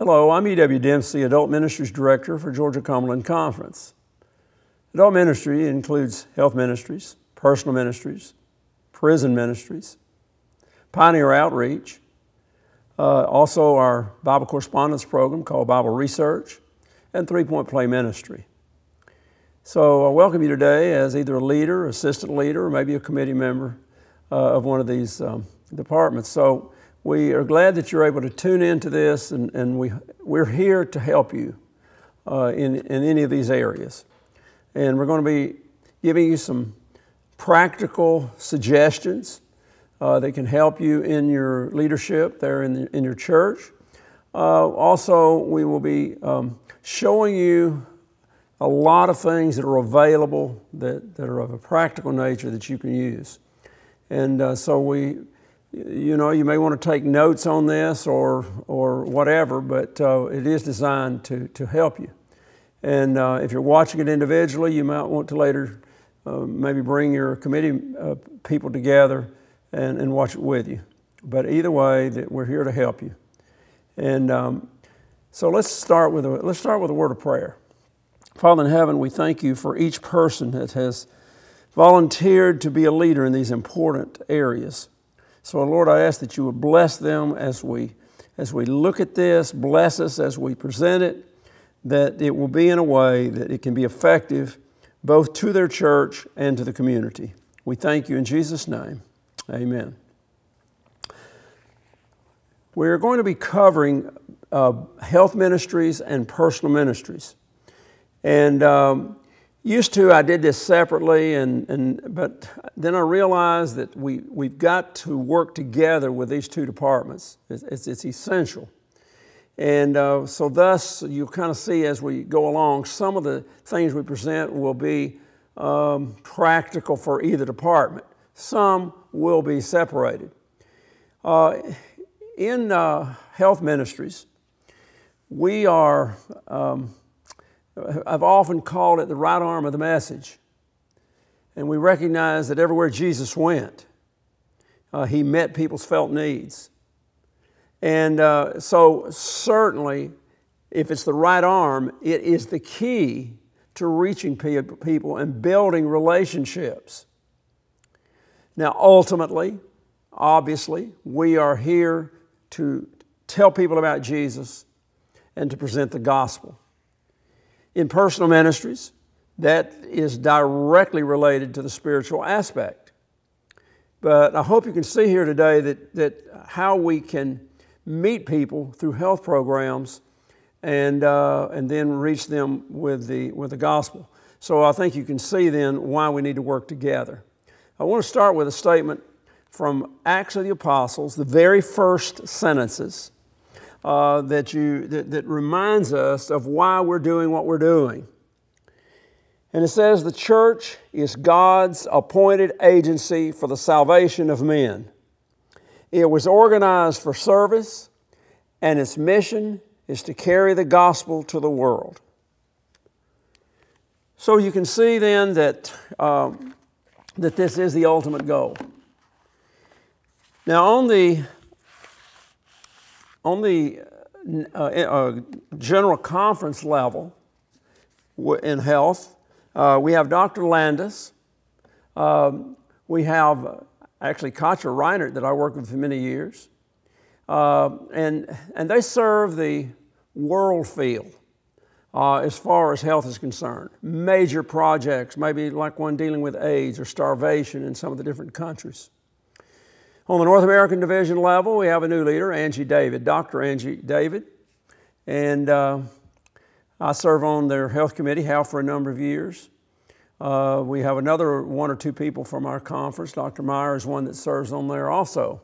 Hello, I'm E.W. Dempsey, Adult Ministries Director for Georgia Cumberland Conference. Adult ministry includes health ministries, personal ministries, prison ministries, pioneer outreach, uh, also our Bible correspondence program called Bible Research, and three point play ministry. So I welcome you today as either a leader, assistant leader, or maybe a committee member uh, of one of these um, departments. So we are glad that you're able to tune into this, and, and we, we're here to help you uh, in, in any of these areas. And we're going to be giving you some practical suggestions uh, that can help you in your leadership there in, the, in your church. Uh, also, we will be um, showing you a lot of things that are available that, that are of a practical nature that you can use. And uh, so we you know, you may want to take notes on this or, or whatever, but uh, it is designed to, to help you. And uh, if you're watching it individually, you might want to later uh, maybe bring your committee uh, people together and, and watch it with you. But either way, that we're here to help you. And um, so let's start with a, let's start with a word of prayer. Father in heaven, we thank you for each person that has volunteered to be a leader in these important areas. So, Lord, I ask that you would bless them as we, as we look at this, bless us as we present it, that it will be in a way that it can be effective both to their church and to the community. We thank you in Jesus' name. Amen. We're going to be covering uh, health ministries and personal ministries. And um, Used to, I did this separately, and, and, but then I realized that we, we've got to work together with these two departments. It's, it's, it's essential. And uh, so, thus, you kind of see as we go along, some of the things we present will be um, practical for either department, some will be separated. Uh, in uh, health ministries, we are. Um, I've often called it the right arm of the message. And we recognize that everywhere Jesus went, uh, he met people's felt needs. And uh, so, certainly, if it's the right arm, it is the key to reaching people and building relationships. Now, ultimately, obviously, we are here to tell people about Jesus and to present the gospel in personal ministries, that is directly related to the spiritual aspect. But I hope you can see here today that, that how we can meet people through health programs and, uh, and then reach them with the, with the gospel. So I think you can see then why we need to work together. I want to start with a statement from Acts of the Apostles, the very first sentences uh, that, you, that, that reminds us of why we're doing what we're doing. And it says the church is God's appointed agency for the salvation of men. It was organized for service, and its mission is to carry the gospel to the world. So you can see then that, um, that this is the ultimate goal. Now, on the on the uh, uh, general conference level in health, uh, we have Dr. Landless. Um, we have uh, actually Katja Reinert that I worked with for many years. Uh, and, and they serve the world field. Uh, as far as health is concerned. Major projects, maybe like one dealing with AIDS or starvation in some of the different countries. On the North American Division level, we have a new leader, Angie David, Dr. Angie David. And uh, I serve on their health committee, have for a number of years. Uh, we have another one or two people from our conference. Dr. Meyer is one that serves on there also.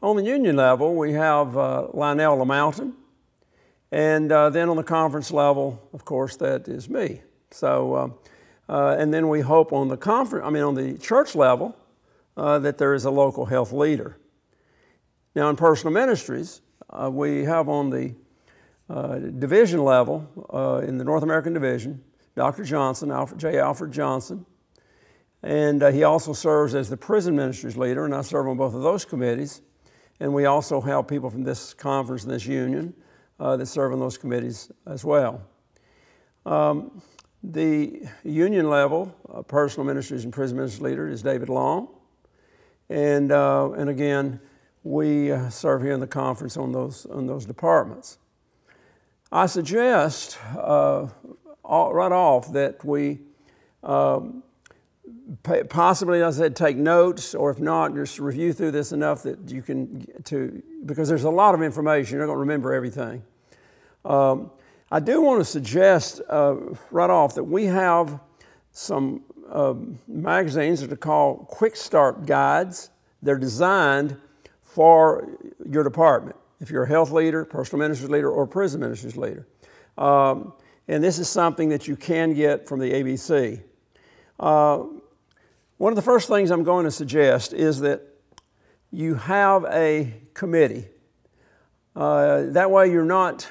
On the union level, we have uh, Lionel LaMountain. And uh, then on the conference level, of course, that is me. So, uh, uh, and then we hope on the conference, I mean, on the church level, uh, that there is a local health leader. Now, in personal ministries, uh, we have on the uh, division level, uh, in the North American Division, Dr. Johnson, Alfred J. Alfred Johnson, and uh, he also serves as the prison ministries leader, and I serve on both of those committees. And we also have people from this conference and this union uh, that serve on those committees as well. Um, the union level personal ministries and prison ministries leader is David Long. And, uh, and again, we uh, serve here in the conference on those, on those departments. I suggest uh, all, right off that we um, possibly, as I said, take notes, or if not, just review through this enough that you can to because there's a lot of information. You're not going to remember everything. Um, I do want to suggest uh, right off that we have some uh, magazines that are called Quick Start Guides. They're designed for your department. If you're a health leader, personal ministries leader, or prison ministries leader. Um, and this is something that you can get from the ABC. Uh, one of the first things I'm going to suggest is that you have a committee. Uh, that way, you're not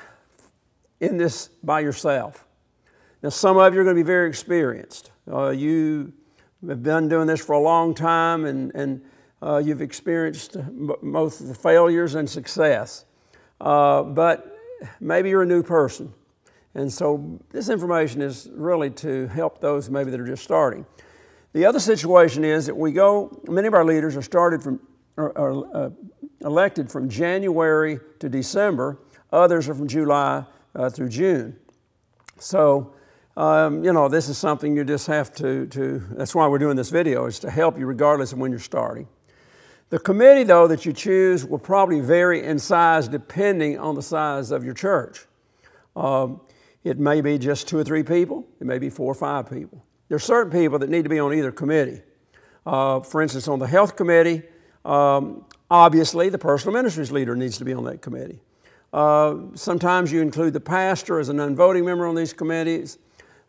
in this by yourself. Now, some of you are going to be very experienced. Uh, you have been doing this for a long time and, and uh, you've experienced both the failures and success. Uh, but maybe you're a new person. And so this information is really to help those maybe that are just starting. The other situation is that we go, many of our leaders are started from, are, are uh, elected from January to December, others are from July uh, through June. So, um, you know, this is something you just have to, to, that's why we're doing this video, is to help you regardless of when you're starting. The committee, though, that you choose will probably vary in size depending on the size of your church. Um, it may be just two or three people, it may be four or five people. There are certain people that need to be on either committee. Uh, for instance, on the health committee, um, obviously the personal ministries leader needs to be on that committee. Uh, sometimes you include the pastor as a non voting member on these committees,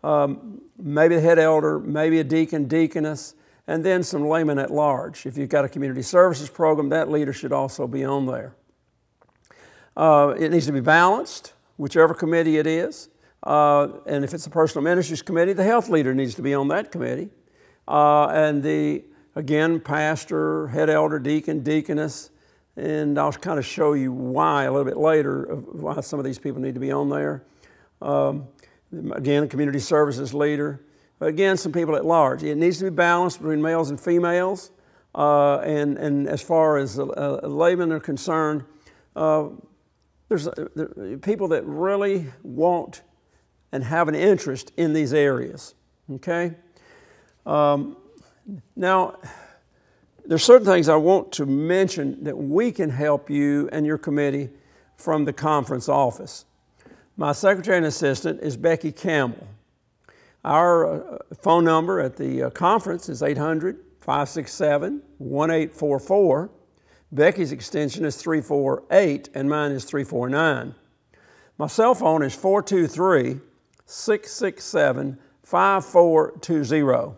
um, maybe the head elder, maybe a deacon, deaconess, and then some laymen at large. If you've got a community services program, that leader should also be on there. Uh, it needs to be balanced, whichever committee it is. Uh, and if it's a personal ministries committee, the health leader needs to be on that committee. Uh, and the, again, pastor, head elder, deacon, deaconess, and I'll kind of show you why a little bit later why some of these people need to be on there. Um, again, community services leader. But again, some people at large. It needs to be balanced between males and females. Uh, and, and as far as uh, laymen are concerned, uh, there's uh, there, people that really want and have an interest in these areas. Okay? Um, now, there's certain things I want to mention that we can help you and your committee from the conference office. My secretary and assistant is Becky Campbell. Our uh, phone number at the uh, conference is 800 567 1844. Becky's extension is 348 and mine is 349. My cell phone is 423 667 5420.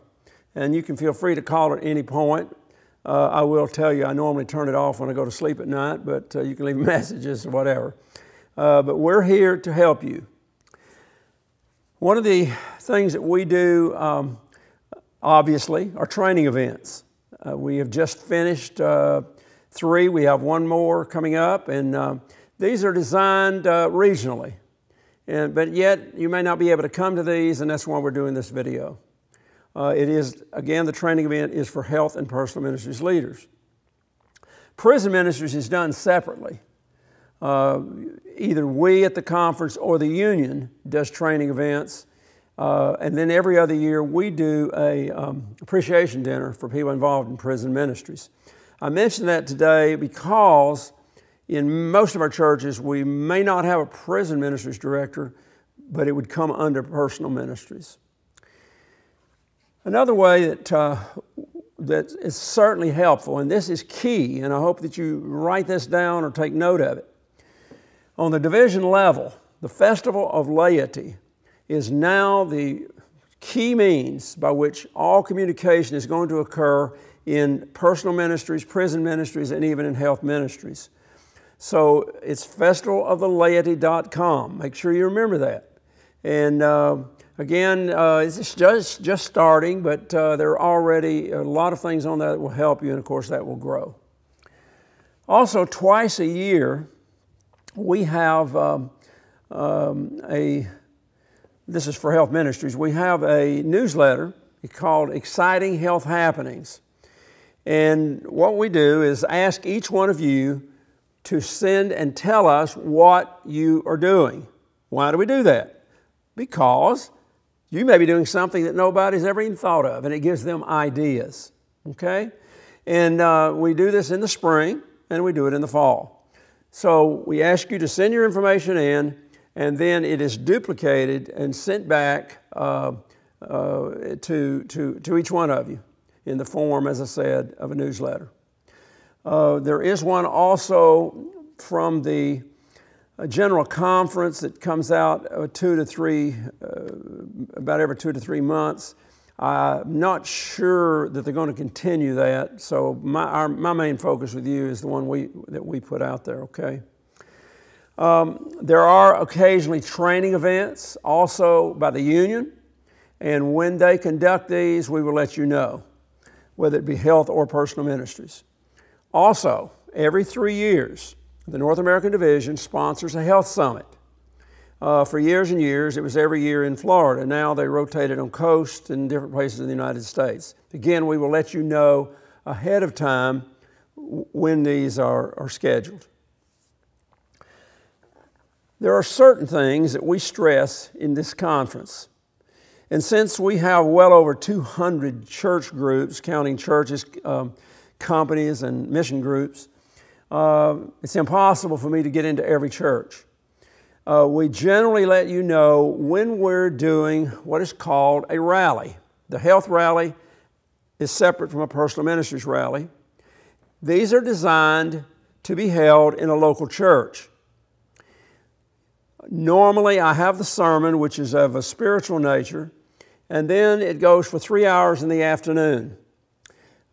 And you can feel free to call at any point. Uh, I will tell you, I normally turn it off when I go to sleep at night, but uh, you can leave messages or whatever. Uh, but we're here to help you. One of the things that we do, um, obviously, are training events. Uh, we have just finished uh, three, we have one more coming up, and uh, these are designed regionally. And, but yet, you may not be able to come to these, and that's why we're doing this video. Uh, it is, again, the training event is for health and personal ministries leaders. Prison ministries is done separately. Uh, either we at the conference or the union does training events. Uh, and then every other year, we do a um, appreciation dinner for people involved in prison ministries. I mention that today because in most of our churches, we may not have a prison ministries director, but it would come under personal ministries. Another way that, uh, that is certainly helpful, and this is key, and I hope that you write this down or take note of it. On the division level, the Festival of Laity is now the key means by which all communication is going to occur in personal ministries, prison ministries, and even in health ministries. So it's festivalofthelaity.com. Make sure you remember that. And uh, again, uh, it's just, just starting, but uh, there are already a lot of things on there that will help you, and of course, that will grow. Also, twice a year, we have um, um, a, this is for health ministries, we have a newsletter called Exciting Health Happenings. And what we do is ask each one of you to send and tell us what you are doing. Why do we do that? Because you may be doing something that nobody's ever even thought of, and it gives them ideas. Okay? And uh, we do this in the spring, and we do it in the fall. So we ask you to send your information in, and then it is duplicated and sent back uh, uh, to, to, to each one of you in the form, as I said, of a newsletter. Uh, there is one also from the uh, general conference that comes out uh, two to three, uh, about every two to three months. I'm not sure that they're going to continue that, so my, our, my main focus with you is the one we, that we put out there, okay? Um, there are occasionally training events also by the union, and when they conduct these, we will let you know, whether it be health or personal ministries. Also, every three years, the North American Division sponsors a health summit. Uh, for years and years, it was every year in Florida. Now they rotate it on coast and different places in the United States. Again, we will let you know ahead of time when these are, are scheduled. There are certain things that we stress in this conference. And since we have well over 200 church groups, counting churches, um, companies and mission groups, uh, it's impossible for me to get into every church. Uh, we generally let you know when we're doing what is called a rally. The health rally is separate from a personal ministries rally. These are designed to be held in a local church. Normally, I have the sermon, which is of a spiritual nature, and then it goes for three hours in the afternoon.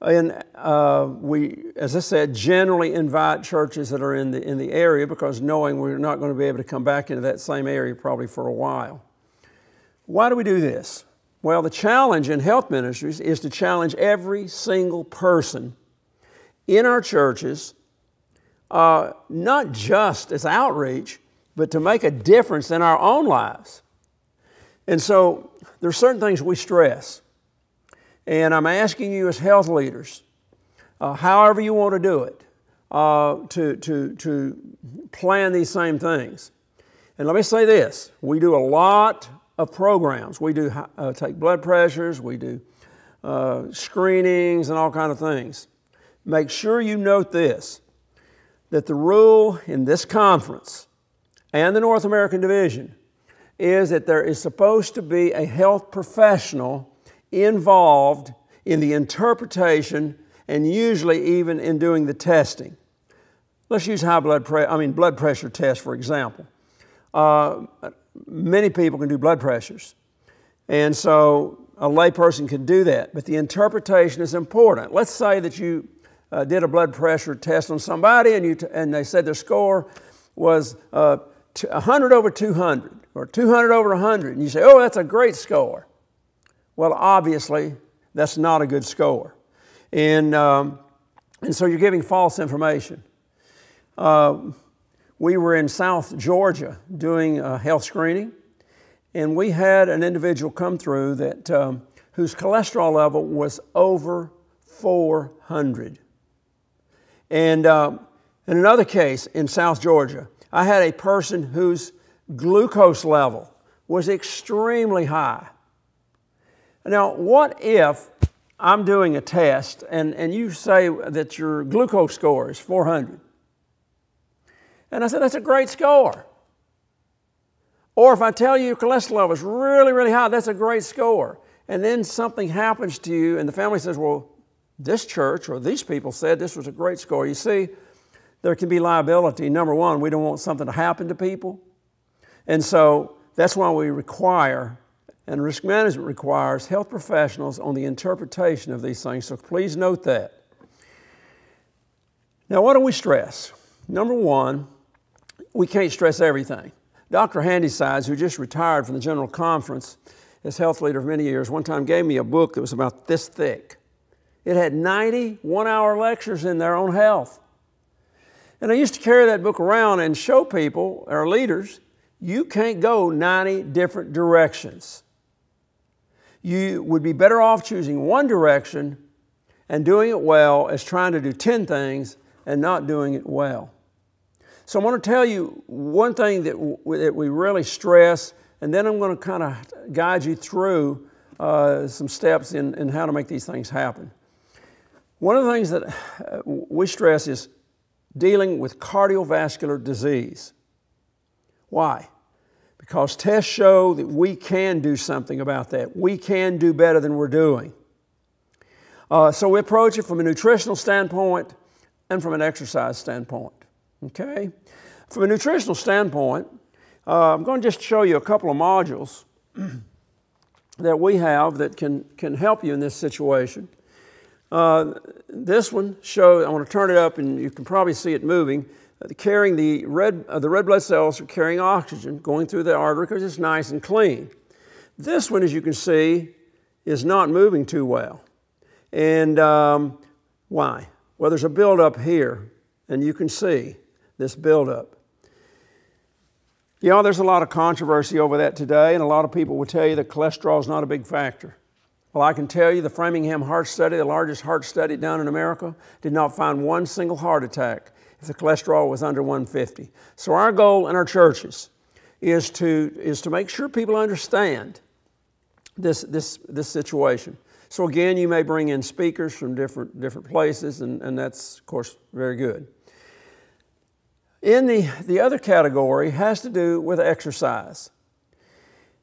And uh, we, as I said, generally invite churches that are in the, in the area because knowing we're not going to be able to come back into that same area probably for a while. Why do we do this? Well, the challenge in health ministries is to challenge every single person in our churches, uh, not just as outreach, but to make a difference in our own lives. And so there are certain things we stress. And I'm asking you as health leaders, uh, however you want to do it, uh, to, to, to plan these same things. And let me say this we do a lot of programs. We do uh, take blood pressures, we do uh, screenings, and all kind of things. Make sure you note this that the rule in this conference and the North American Division is that there is supposed to be a health professional involved in the interpretation and usually even in doing the testing. Let's use high blood pressure, I mean blood pressure test for example. Uh, many people can do blood pressures. And so a layperson can do that, but the interpretation is important. Let's say that you uh, did a blood pressure test on somebody and, you and they said their score was uh, 100 over 200 or 200 over 100, and you say, oh, that's a great score. Well, obviously, that's not a good score. And, um, and so you're giving false information. Uh, we were in South Georgia doing a health screening, and we had an individual come through that, um, whose cholesterol level was over 400. And uh, in another case in South Georgia, I had a person whose glucose level was extremely high. Now, what if I'm doing a test and, and you say that your glucose score is 400? And I said, that's a great score. Or if I tell you your cholesterol is really, really high, that's a great score. And then something happens to you, and the family says, well, this church or these people said this was a great score. You see, there can be liability. Number one, we don't want something to happen to people. And so that's why we require and risk management requires health professionals on the interpretation of these things, so please note that. Now, what do we stress? Number one, we can't stress everything. Dr. Handysides, who just retired from the General Conference as health leader for many years, one time gave me a book that was about this thick. It had 90 one hour lectures in there on health. And I used to carry that book around and show people, our leaders, You can't go 90 different directions. You would be better off choosing one direction and doing it well as trying to do 10 things and not doing it well. So, I want to tell you one thing that, that we really stress, and then I'm going to kind of guide you through uh, some steps in, in how to make these things happen. One of the things that uh, we stress is dealing with cardiovascular disease. Why? Because tests show that we can do something about that. We can do better than we're doing. Uh, so we approach it from a nutritional standpoint and from an exercise standpoint. Okay? From a nutritional standpoint, uh, I'm going to just show you a couple of modules that we have that can, can help you in this situation. Uh, this one shows, I want to turn it up and you can probably see it moving. Carrying the red, uh, the red blood cells are carrying oxygen going through the artery because it's nice and clean. This one, as you can see, is not moving too well. And um, why? Well, there's a buildup here, and you can see this buildup. You know, there's a lot of controversy over that today, and a lot of people will tell you that cholesterol is not a big factor. Well, I can tell you the Framingham Heart Study, the largest heart study done in America, did not find one single heart attack if the cholesterol was under 150. So, our goal in our churches is to, is to make sure people understand this, this, this situation. So, again, you may bring in speakers from different, different places, and, and that's, of course, very good. In the, the other category has to do with exercise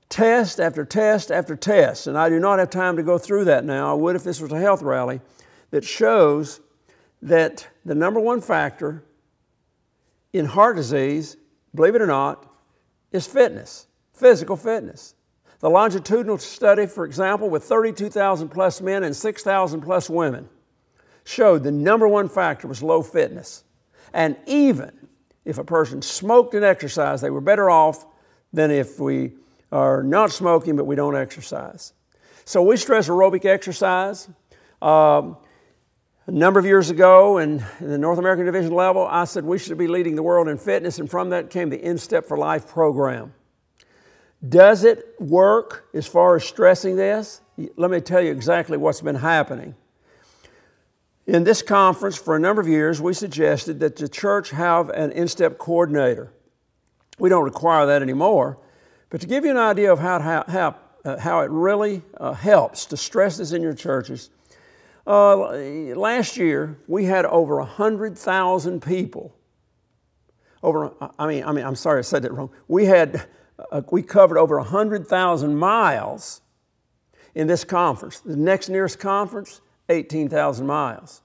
test after test after test, and I do not have time to go through that now. I would if this was a health rally, that shows that the number one factor in heart disease, believe it or not, is fitness, physical fitness. The longitudinal study, for example, with 32,000 plus men and 6,000 plus women, showed the number one factor was low fitness. And even if a person smoked and exercised, they were better off than if we are not smoking, but we don't exercise. So we stress aerobic exercise. Um, a number of years ago, in, in, the North American division level, I said we should be leading the world in fitness, and from that came the In Step for Life program. Does it work as far as stressing this? Let me tell you exactly what's been happening. In this conference, for a number of years, we suggested that the church have an in step coordinator. We don't require that anymore, but to give you an idea of how, how, how, uh, how it really uh, helps to stress this in your churches, uh, last year we had over 100,000 people. Over, I mean, I mean, I'm sorry I said that wrong. We had, uh, we covered over 100,000 miles in this conference. The next nearest conference, 18,000 miles.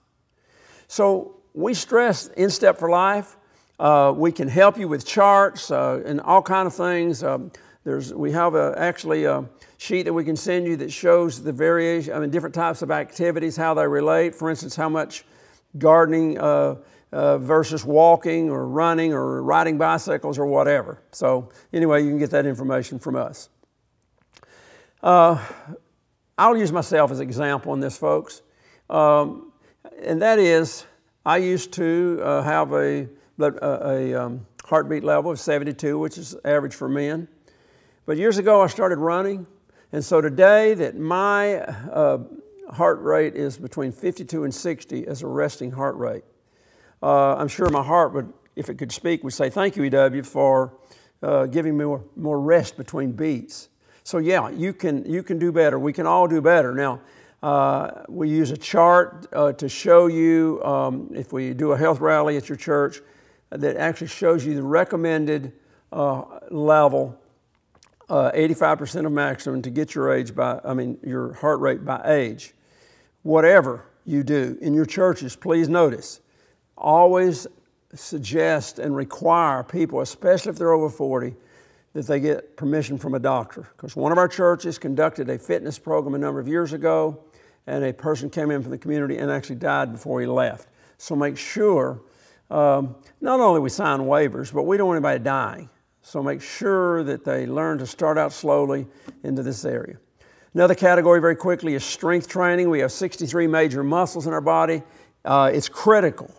So we stress In Step for Life. Uh, we can help you with charts uh, and all kind of things. Um, there's, we have a, actually a sheet that we can send you that shows the variation, I mean, different types of activities, how they relate. For instance, how much gardening uh, uh, versus walking or running or riding bicycles or whatever. So, anyway, you can get that information from us. Uh, I'll use myself as an example in this, folks. Um, and that is, I used to uh, have a, a, a um, heartbeat level of 72, which is average for men. But years ago, I started running, and so today that my uh, heart rate is between 52 and 60 as a resting heart rate. Uh, I'm sure my heart would, if it could speak, would say, Thank you, EW, for uh, giving me more, more rest between beats. So, yeah, you can, you can do better. We can all do better. Now, uh, we use a chart uh, to show you um, if we do a health rally at your church that actually shows you the recommended uh, level 85% uh, of maximum to get your age by, I mean, your heart rate by age. Whatever you do in your churches, please notice, always suggest and require people, especially if they're over 40, that they get permission from a doctor. Because one of our churches conducted a fitness program a number of years ago, and a person came in from the community and actually died before he left. So make sure um, not only we sign waivers, but we don't want anybody dying. So make sure that they learn to start out slowly into this area. Another category, very quickly, is strength training. We have 63 major muscles in our body. Uh, it's critical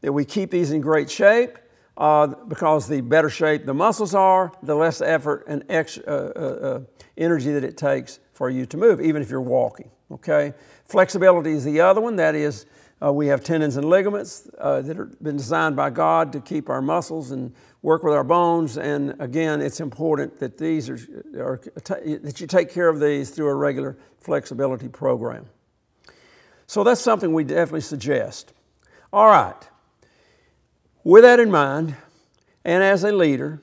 that we keep these in great shape. uh, because the better shape the muscles are, the less effort and ex- uh, uh, uh, energy that it takes for you to move, even if you're walking. Okay? Flexibility is the other one. That is, uh, we have tendons and ligaments uh, that have been designed by God to keep our muscles and work with our bones. And again, it's important that these are, are that you take care of these through a regular flexibility program. So that's something we definitely suggest. All right. With that in mind, and as a leader,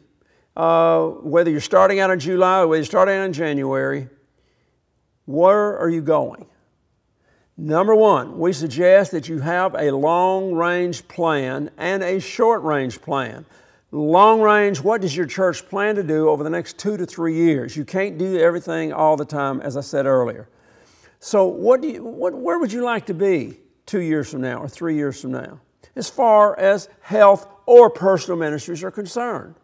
uh, whether you're starting out in July or whether you're starting out in January, where are you going? Number one, we suggest that you have a long range plan and a short range plan. Long range, what does your church plan to do over the next two to three years? You can't do everything all the time, as I said earlier. So, what do you, what, where would you like to be two years from now or three years from now? as far as health or personal ministries are concerned.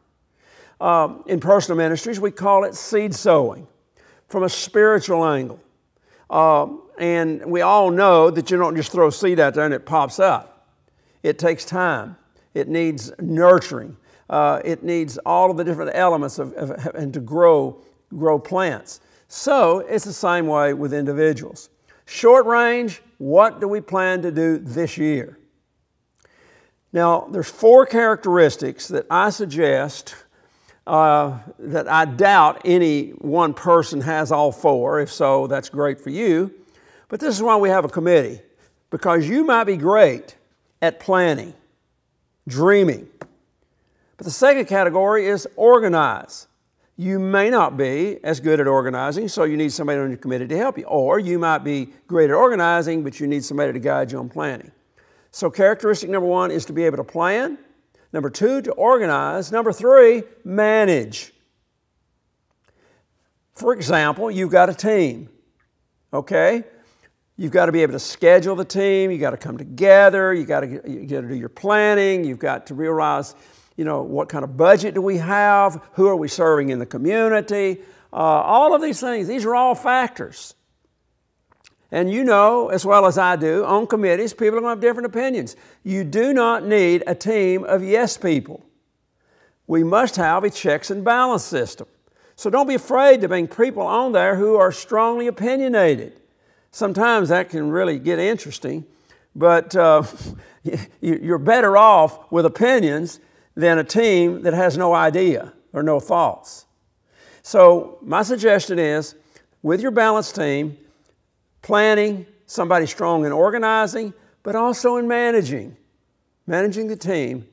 Um, in personal ministries, we call it seed sowing from a spiritual angle. Um, and we all know that you don't just throw seed out there and it pops up. It takes time, it needs nurturing, uh, it needs all of the different elements of, of, and to grow, grow plants. So it's the same way with individuals. Short range, what do we plan to do this year? Now, there's four characteristics that I suggest uh, that I doubt any one person has all four. If so, that's great for you. But this is why we have a committee, because you might be great at planning, dreaming. But the second category is organize. You may not be as good at organizing, so you need somebody on your committee to help you. Or you might be great at organizing, but you need somebody to guide you on planning. So, characteristic number one is to be able to plan. Number two, to organize. Number three, manage. For example, you've got a team, okay? You've got to be able to schedule the team, you've got to come together, you've got to, you got to do your planning, you've got to realize, you know, what kind of budget do we have, who are we serving in the community, uh, all of these things, these are all factors. And you know as well as I do, on committees, people are going to have different opinions. You do not need a team of yes people. We must have a checks and balance system. So don't be afraid to bring people on there who are strongly opinionated. Sometimes that can really get interesting, but uh, you're better off with opinions than a team that has no idea or no thoughts. So, my suggestion is with your balance team, planning, somebody strong in organizing, but also in managing, managing the team,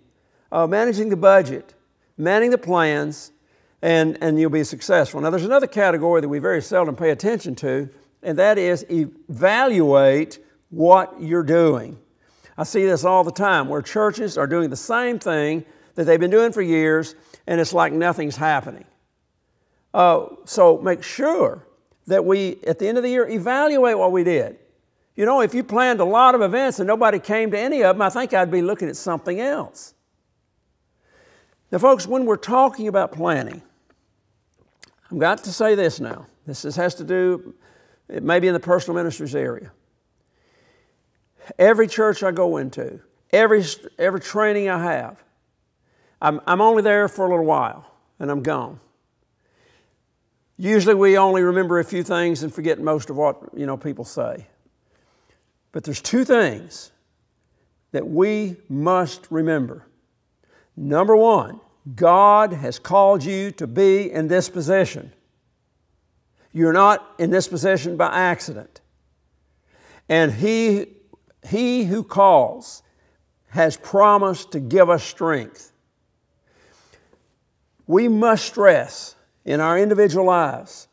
uh, managing the budget, managing the plans, and, and you'll be successful. Now, there's another category that we very seldom pay attention to, and that is evaluate what you're doing. I see this all the time where churches are doing the same thing that they've been doing for years, and it's like nothing's happening. Uh, so make sure that we, at the end of the year, evaluate what we did. You know, if you planned a lot of events and nobody came to any of them, I think I'd be looking at something else. Now, folks, when we're talking about planning, I've got to say this now. This has to do, it may be in the personal ministries area. Every church I go into, every, every training I have, I'm, I'm only there for a little while and I'm gone. Usually we only remember a few things and forget most of what you know people say. But there's two things that we must remember. Number one, God has called you to be in this position. You're not in this position by accident. And He, he who calls has promised to give us strength. We must stress in our individual lives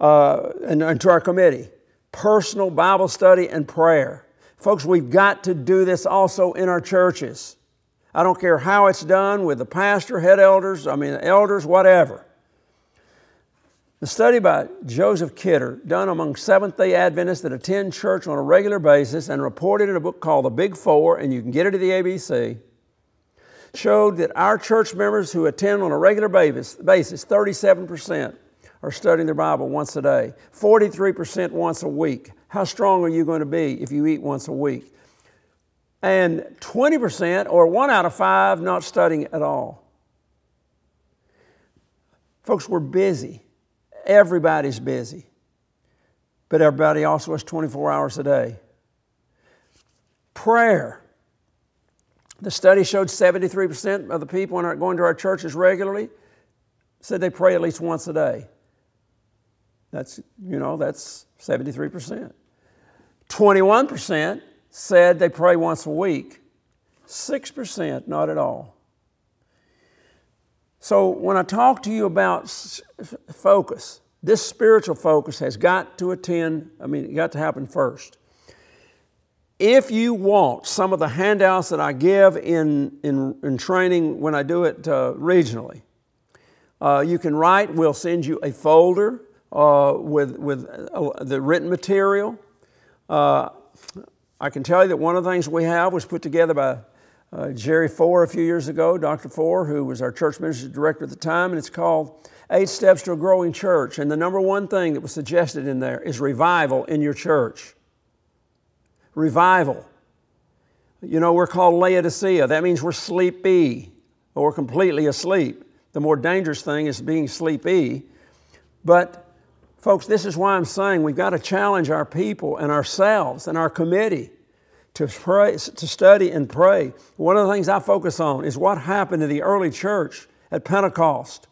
uh, and, and to our committee personal Bible study and prayer. Folks, we've got to do this also in our churches. I don't care how it's done with the pastor, head elders, I mean, elders, whatever. The study by Joseph Kidder, done among Seventh day Adventists that attend church on a regular basis and reported in a book called The Big Four, and you can get it at the ABC showed that our church members who attend on a regular basis, 37% are studying their Bible once a day, 43% once a week. How strong are you going to be if you eat once a week? and 20% or one out of five not studying at all. Folks, we're busy. Everybody's busy. But everybody also has 24 hours a day. Prayer. The study showed 73% of the people going to our churches regularly said they pray at least once a day. That's, you know, that's 73%. 21% said they pray once a week. 6% not at all. So when I talk to you about focus, this spiritual focus has got to attend, I mean, it got to happen first. If you want some of the handouts that I give in, in, in training when I do it uh, regionally, uh, you can write, we'll send you a folder uh, with, with uh, the written material. Uh, I can tell you that one of the things we have was put together by uh, Jerry Four a few years ago, Dr. Four, who was our church ministry director at the time, and it's called Eight Steps to a Growing Church. And the number one thing that was suggested in there is revival in your church. Revival. You know, we're called Laodicea. That means we're sleepy or we're completely asleep. The more dangerous thing is being sleepy. But Folks, this is why I'm saying we've got to challenge our people and ourselves and our committee to pray, to study and pray. One of the things I focus on is what happened to the early church at Pentecost.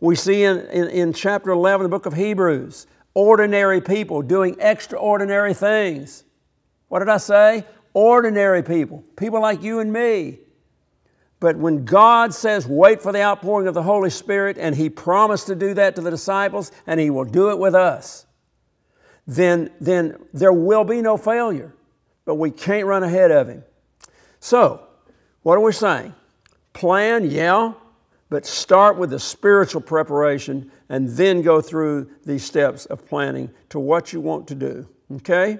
We see in, in, in chapter 11 the book of Hebrews, ordinary people doing extraordinary things. What did I say? Ordinary people, people like you and me, but when God says, wait for the outpouring of the Holy Spirit, and He promised to do that to the disciples, and He will do it with us, then, then there will be no failure. But we can't run ahead of Him. So, what are we saying? Plan, yeah, but start with the spiritual preparation and then go through these steps of planning to what you want to do. Okay?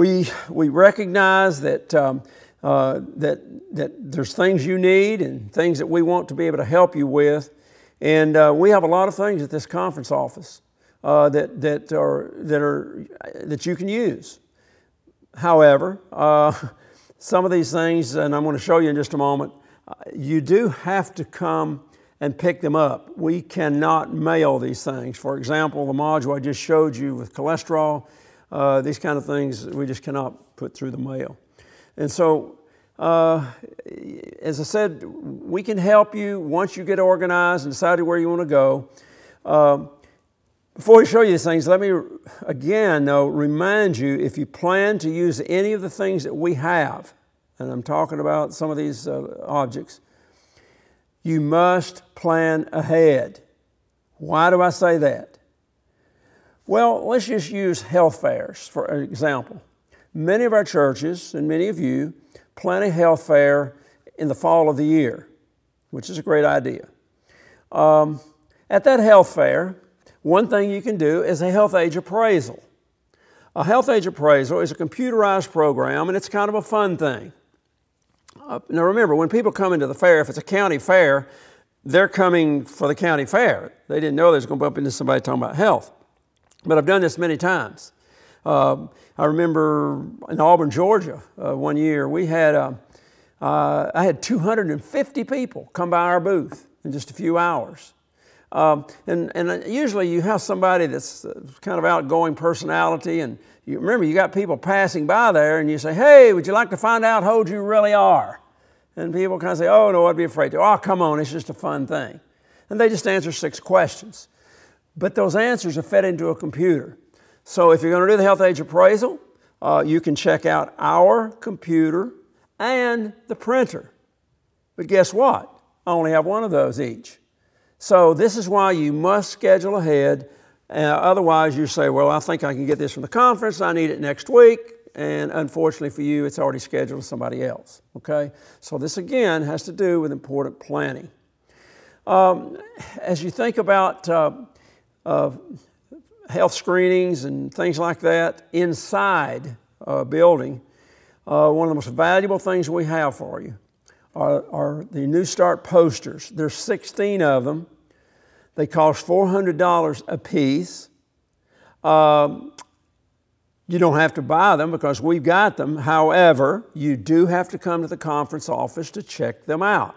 We, we recognize that. Um, uh, that, that there's things you need and things that we want to be able to help you with. And uh, we have a lot of things at this conference office uh, that, that, are, that, are, that you can use. However, uh, some of these things, and I'm going to show you in just a moment, uh, you do have to come and pick them up. We cannot mail these things. For example, the module I just showed you with cholesterol, uh, these kind of things we just cannot put through the mail. And so, uh, as I said, we can help you once you get organized and decided where you want to go. Um, before we show you these things, let me again, though, remind you if you plan to use any of the things that we have, and I'm talking about some of these uh, objects, you must plan ahead. Why do I say that? Well, let's just use health fairs for example. Many of our churches and many of you plan a health fair in the fall of the year, which is a great idea. Um, at that health fair, one thing you can do is a health age appraisal. A health age appraisal is a computerized program and it's kind of a fun thing. Uh, now remember, when people come into the fair, if it's a county fair, they're coming for the county fair. They didn't know they was going to bump into somebody talking about health. But I've done this many times. Uh, I remember in Auburn, Georgia, uh, one year we had uh, uh I had 250 people come by our booth in just a few hours. Um, and, and usually you have somebody that's uh, kind of outgoing personality, and you remember you got people passing by there, and you say, "Hey, would you like to find out old you really are?" And people kind of say, "Oh no, I'd be afraid to." Oh, come on, it's just a fun thing, and they just answer six questions. But those answers are fed into a computer. So if you're going to do the health age appraisal, uh, you can check out our computer and the printer. But guess what? I only have one of those each. So this is why you must schedule ahead. Uh, otherwise, you say, well, I think I can get this from the conference. I need it next week. And unfortunately for you, it's already scheduled with somebody else. Okay? So this again has to do with important planning. Um, as you think about uh, uh, health screenings and things like that inside a building, uh, one of the most valuable things we have for you are, are, the New Start posters. There's 16 of them. They cost $400 a piece. Um, You don't have to buy them because we've got them. However, you do have to come to the conference office to check them out.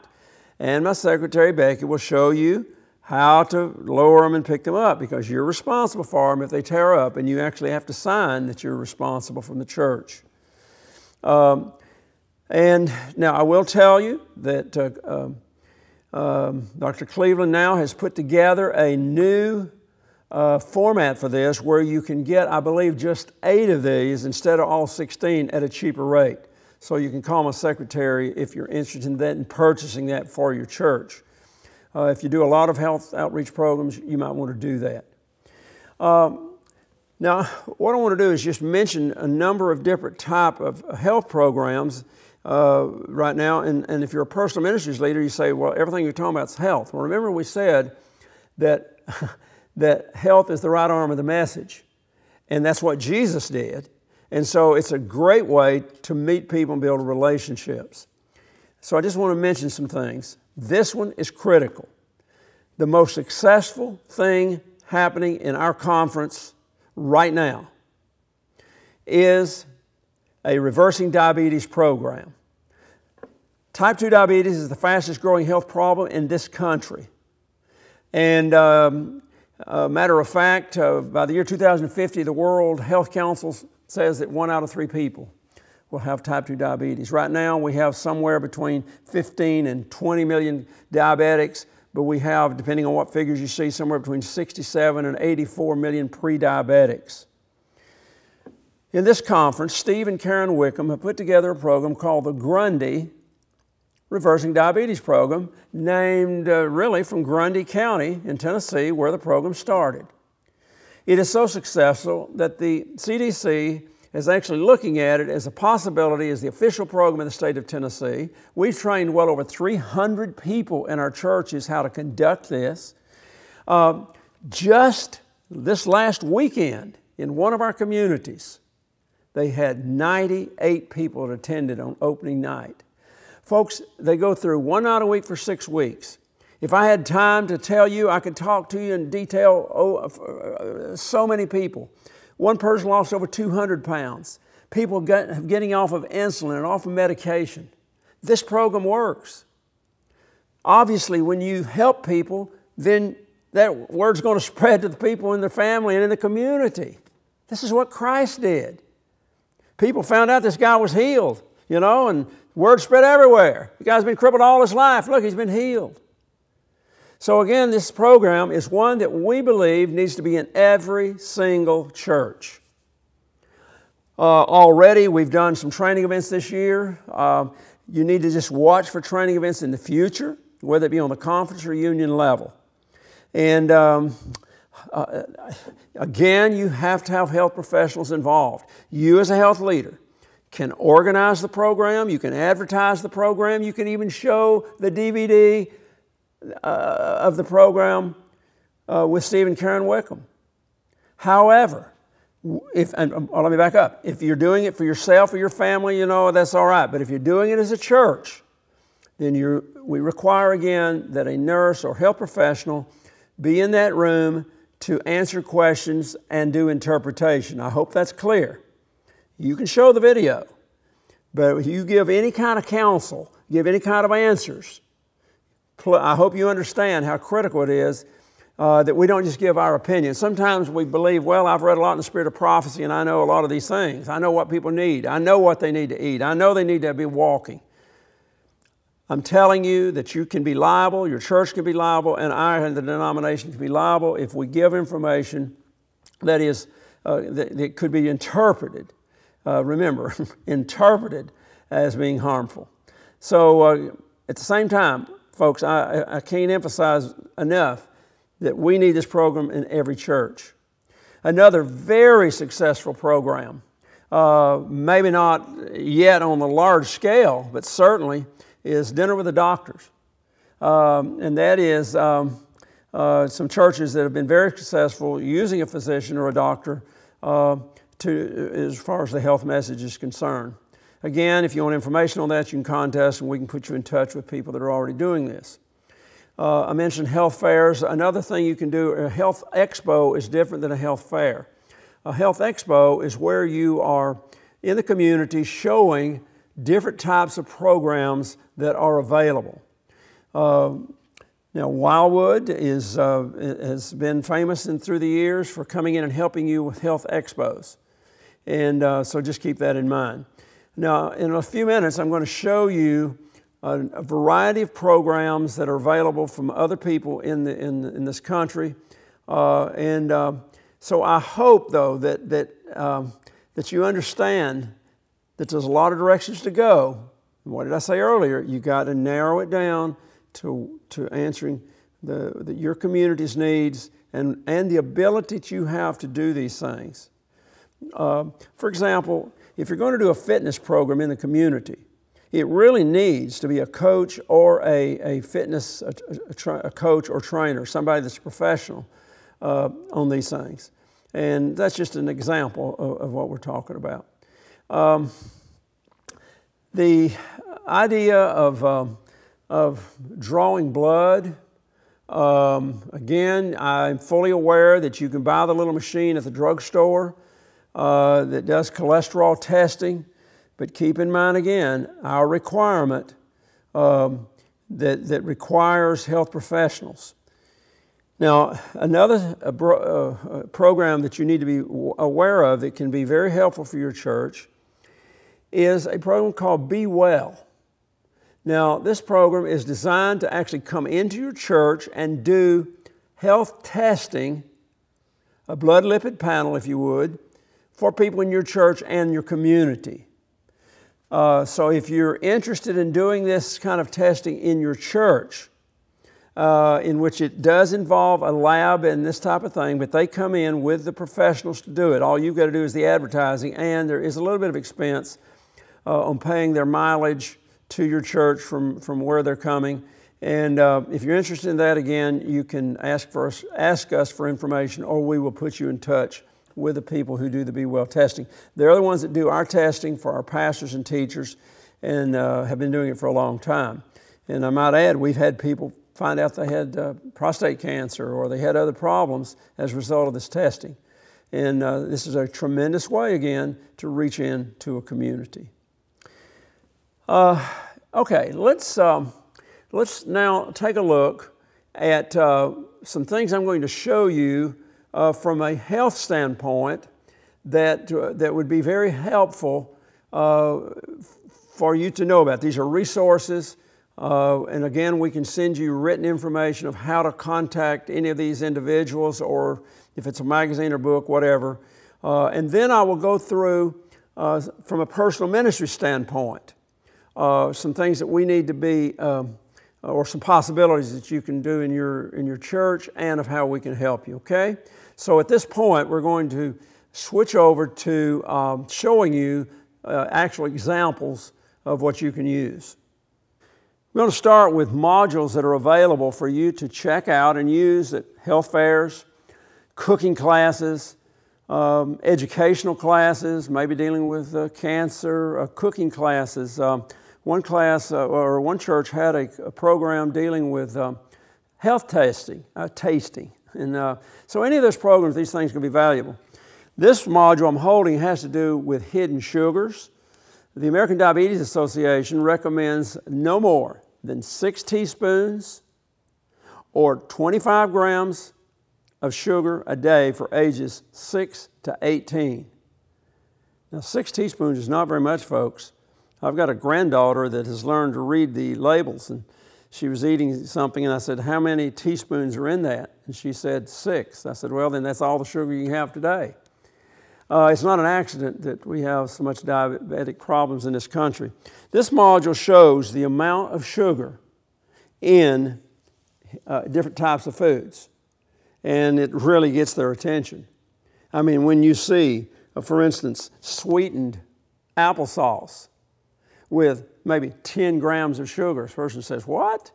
And my secretary, Becky, will show you how to lower them and pick them up because you're responsible for them if they tear up, and you actually have to sign that you're responsible from the church. Um, and now I will tell you that uh, um, um Dr. Cleveland now has put together a new uh, format for this where you can get, I believe, just eight of these instead of all 16 at a cheaper rate. So you can call my secretary if you're interested in that and purchasing that for your church. Uh, if you do a lot of health outreach programs, you might want to do that. Um, now, what I want to do is just mention a number of different type of health programs uh, right now. And, and if you're a personal ministries leader, you say, well, everything you're talking about is health. Well, remember we said that that health is the right arm of the message. And that's what Jesus did. And so it's a great way to meet people and build relationships. So I just want to mention some things. This one is critical. The most successful thing happening in our conference right now is a reversing diabetes program. Type 2 diabetes is the fastest growing health problem in this country. And um, matter of fact, uh, by the year 2050, the World Health Council says that one out of three people will have type 2 diabetes. Right now, we have somewhere between 15 and 20 million diabetics, but we have, depending on what figures you see, somewhere between 67 and 84 million pre diabetics. In this conference, Steve and Karen Wickham have put together a program called the Grundy Reversing Diabetes Program, named uh, really from Grundy County in Tennessee, where the program started. It is so successful that the CDC is actually looking at it as a possibility as the official program in the state of Tennessee. We've trained well over 300 people in our churches how to conduct this. Uh, just this last weekend, in one of our communities, they had 98 people that attended on opening night. Folks, they go through one night a week for six weeks. If I had time to tell you, I could talk to you in detail oh, uh, so many people. One person lost over 200 pounds. People get, getting off of insulin and off of medication. This program works. Obviously, when you help people, then that word's going to spread to the people in their family and in the community. This is what Christ did. People found out this guy was healed, you know, and Word spread everywhere. The guy's been crippled all his life. Look, he's been healed. So, again, this program is one that we believe needs to be in every single church. Uh, already, we've done some training events this year. Uh, you need to just watch for training events in the future, whether it be on the conference or union level. And um, uh, again, you have to have health professionals involved. You, as a health leader, can organize the program, you can advertise the program, you can even show the DVD uh, of the program uh, with Stephen Karen Wickham. However, if, and um, let me back up. If you're doing it for yourself or your family, you know, that's all right. But if you're doing it as a church, then you we require again that a nurse or health professional be in that room to answer questions and do interpretation. I hope that's clear. You can show the video, but if you give any kind of counsel, give any kind of answers, I hope you understand how critical it is uh, that we don't just give our opinion. Sometimes we believe, well, I've read a lot in the spirit of prophecy and I know a lot of these things. I know what people need. I know what they need to eat. I know they need to be walking. I'm telling you that you can be liable, your church can be liable, and I and the denomination can be liable if we give information that is uh, that, that could be interpreted uh, remember, interpreted as being harmful. So uh, at the same time, folks, I, I can't emphasize enough that we need this program in every church. Another very successful program, uh, maybe not yet on the large scale, but certainly is Dinner with the Doctors. Um, and that is um, uh, some churches that have been very successful using a physician or a doctor uh, to, as far as the health message is concerned. Again, if you want information on that, you can contact us and we can put you in touch with people that are already doing this. Uh, I mentioned health fairs. Another thing you can do, a health expo is different than a health fair. a health expo is where you are in the community showing different types of programs that are available. Uh, now, Wildwood is, uh, has been famous in, through the years for coming in and helping you with health expos. And uh, so just keep that in mind. Now, in a few minutes, I'm going to show you a, a variety of programs that are available from other people in, the, in, in this country. Uh, and uh, so I hope, though, that, that, um, that you understand that there's a lot of directions to go. what did I say earlier? You got to narrow it down to, to answering the, the, your community's needs and, and the ability that you have to do these things. Uh, for example, if you're going to do a fitness program in the community, it really needs to be a coach or a, a fitness a, a, a coach or trainer, somebody that's professional uh, on these things. And that's just an example of, of what we're talking about. Um, the idea of um, of drawing blood. Um, again, I'm fully aware that you can buy the little machine at the drugstore uh, that does cholesterol testing, but keep in mind again our requirement um, that, that requires health professionals. Now, another uh, program that you need to be aware of that can be very helpful for your church is a program called Be Well. Now, this program is designed to actually come into your church and do health testing, a blood lipid panel, if you would, for people in your church and your community. Uh, so, if you're interested in doing this kind of testing in your church, uh, in which it does involve a lab and this type of thing, but they come in with the professionals to do it. All you've got to do is the advertising, and there is a little bit of expense uh, on paying their mileage to your church from, from where they're coming. And uh, if you're interested in that, again, you can ask, for us, ask us for information or we will put you in touch with the people who do the Be Well testing. They're the ones that do our testing for our pastors and teachers and uh, have been doing it for a long time. And I might add, we've had people find out they had uh, prostate cancer or they had other problems as a result of this testing. And uh, this is a tremendous way, again, to reach in to a community. Uh, okay, let's, um, let's now take a look at uh, some things I'm going to show you uh, from a health standpoint that, uh, that would be very helpful uh, for you to know about. These are resources, uh, and again, we can send you written information of how to contact any of these individuals, or if it's a magazine or book, whatever. and then I will go through from a personal ministry standpoint uh, some things that we need to be, um, or some possibilities that you can do in your, in your church and of how we can help you, okay? So at this point, we're going to switch over to um, showing you uh, actual examples of what you can use. We're going to start with modules that are available for you to check out and use at health fairs, cooking classes, um, educational classes, maybe dealing with uh, cancer, uh, cooking classes, um, one class uh, or one church had a, a program dealing with um, health tasting, uh, tasting. And uh, so any of those programs, these things can be valuable. This module I'm holding has to do with hidden sugars. The American Diabetes Association recommends no more than six teaspoons or 25 grams of sugar a day for ages 6 to 18. Now, six teaspoons is not very much, folks. I've got a granddaughter that has learned to read the labels, and she was eating something, and I said, How many teaspoons are in that? And she said, Six. I said, Well, then that's all the sugar you have today. Uh, it's not an accident that we have so much diabetic problems in this country. This module shows the amount of sugar in uh, different types of foods, and it really gets their attention. I mean, when you see, uh, for instance, sweetened applesauce, with maybe 10 grams of sugar. This person says, What?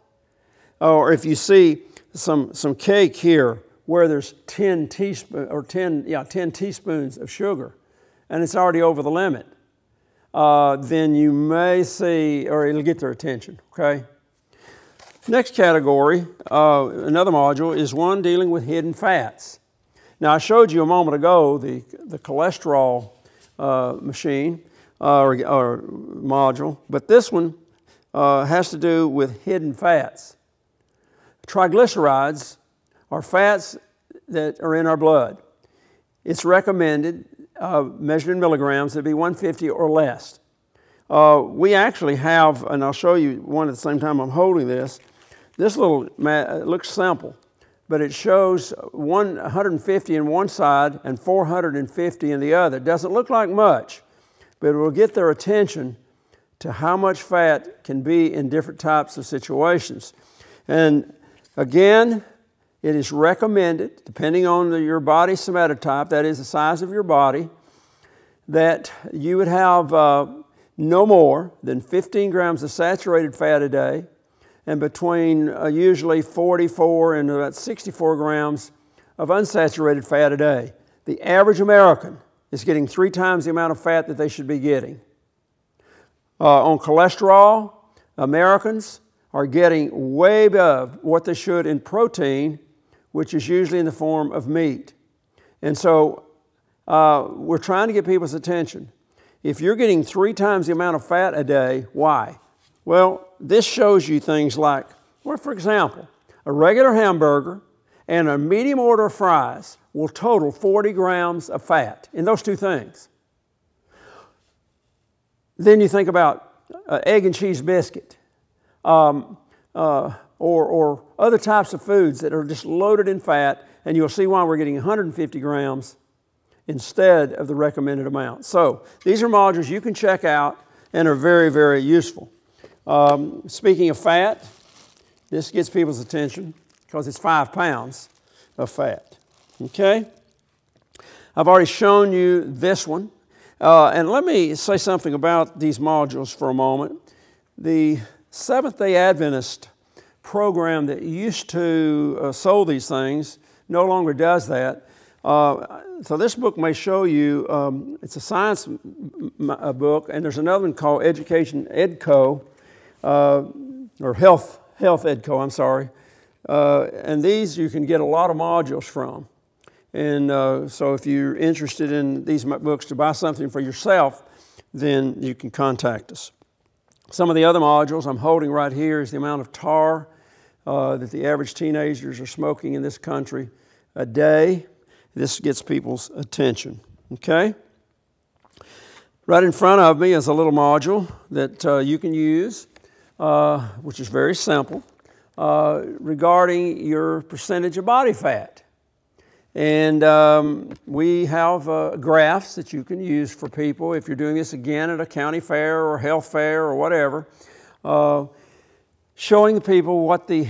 Or if you see some, some cake here where there's 10 teaspoons or 10, yeah, 10 teaspoons of sugar and it's already over the limit, uh, then you may see, or it'll get their attention, okay? Next category, uh, another module, is one dealing with hidden fats. Now, I showed you a moment ago the, the cholesterol uh, machine uh, or, or, module, but this one uh, has to do with hidden fats. Triglycerides are fats that are in our blood. It's recommended, uh, measured in milligrams, to be 150 or less. Uh, we actually have, and I'll show you one at the same time I'm holding this. This little looks simple, but it shows 150 in one side and 450 in the other. It doesn't look like much, but it will get their attention to how much fat can be in different types of situations. And again, it is recommended, depending on the, your body somatotype, that is the size of your body, that you would have uh, no more than 15 grams of saturated fat a day and between uh, usually 44 and about 64 grams of unsaturated fat a day. The average American is getting three times the amount of fat that they should be getting. Uh, on cholesterol, Americans are getting way above what they should in protein, which is usually in the form of meat. And so uh, we're trying to get people's attention. If you're getting three times the amount of fat a day, why? Well, this shows you things like, well, for example, a regular hamburger and a medium order of fries will total 40 grams of fat in those two things. Then you think about uh, egg and cheese biscuit um, uh, or, or other types of foods that are just loaded in fat, and you'll see why we're getting 150 grams instead of the recommended amount. So these are modules you can check out and are very, very useful. Um, speaking of fat, this gets people's attention because it's five pounds of fat. Okay? I've already shown you this one. Uh, and let me say something about these modules for a moment. The Seventh day Adventist program that used to uh, these things no longer does that. Uh, so this book may show you, um, it's a science book, and there's another one called Education Edco, uh, or Health, Health Edco, I'm sorry. Uh, and these you can get a lot of modules from. And uh, so if you're interested in these books to buy something for yourself, then you can contact us. Some of the other modules I'm holding right here is the amount of tar uh, that the average teenagers are smoking in this country a day. This gets people's attention. Okay? Right in front of me is a little module that uh, you can use, uh, which is very simple, uh, regarding your percentage of body fat. And um, we have uh, graphs that you can use for people if you're doing this again at a county fair or health fair or whatever, uh, showing the people what the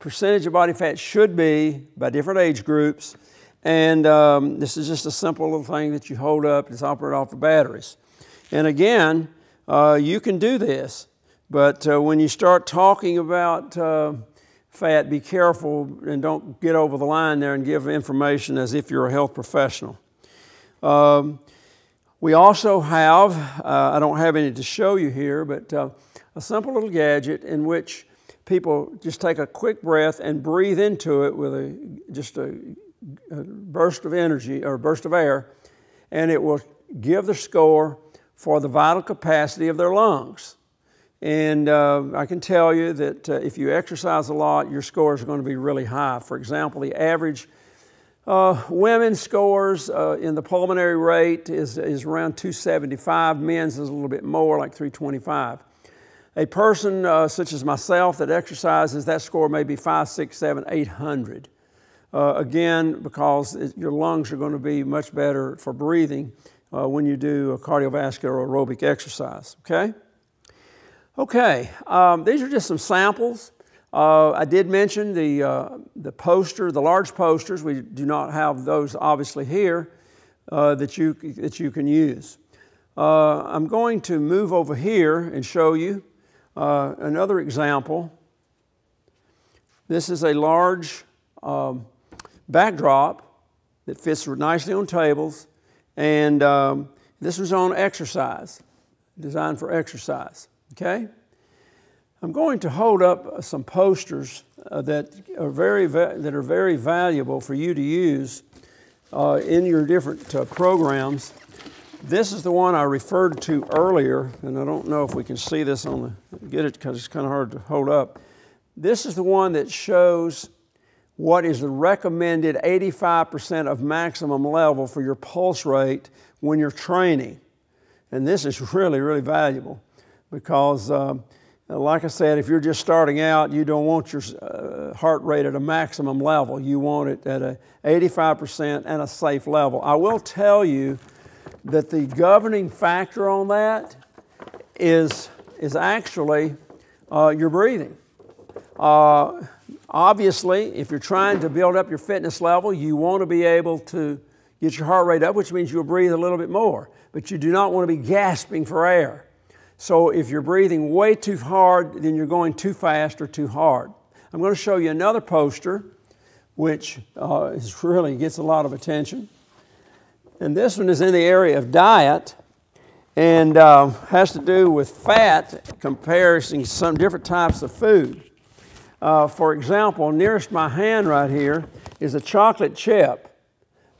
percentage of body fat should be by different age groups and um, this is just a simple little thing that you hold up. It's operated off of batteries. And again, uh, you can do this, but uh, when you start talking about uh, fat, be careful and don't get over the line there and give information as if you're a health professional. Um, we also have, uh, I don't have any to show you here, but uh, a simple little gadget in which people just take a quick breath and breathe into it with a, just a a burst of energy or burst of air, and it will give the score for the vital capacity of their lungs. And uh, I can tell you that uh, if you exercise a lot, your scores are going to be really high. For example, the average uh, women's scores uh, in the pulmonary rate is, is around 275. Men's is a little bit more, like 325. A person uh, such as myself that exercises, that score may be 5, 6, 7, 800. Uh, again, because it, your lungs are going to be much better for breathing when you do a cardiovascular aerobic exercise, okay? Okay, um, these are just some samples. Uh, I did mention the, uh, the poster, the large posters. We do not have those obviously here uh, that, you, that you can use. Uh, I'm going to move over here and show you another example. This is a large um, backdrop that fits nicely on tables. And um, this was on exercise, designed for exercise. Okay? I'm going to hold up some posters uh, that, are very that are very valuable for you to use uh, in your different uh, programs. This is the one I referred to earlier, and I don't know if we can see this on the, get it because it's kind of hard to hold up. This is the one that shows what is the recommended 85% of maximum level for your pulse rate when you're training. And this is really, really valuable because, um, like I said, if you're just starting out, you don't want your uh, heart rate at a maximum level. You want it at a 85% and a safe level. I will tell you that the governing factor on that is, is actually uh, your breathing. Uh, obviously, if you're trying to build up your fitness level, you want to be able to get your heart rate up, which means you'll breathe a little bit more. But you do not want to be gasping for air. So if you're breathing way too hard, then you're going too fast or too hard. I'm going to show you another poster, which uh, is really gets a lot of attention. And this one is in the area of diet and uh, has to do with fat comparing some different types of food. Uh, for example, nearest my hand right here is a chocolate chip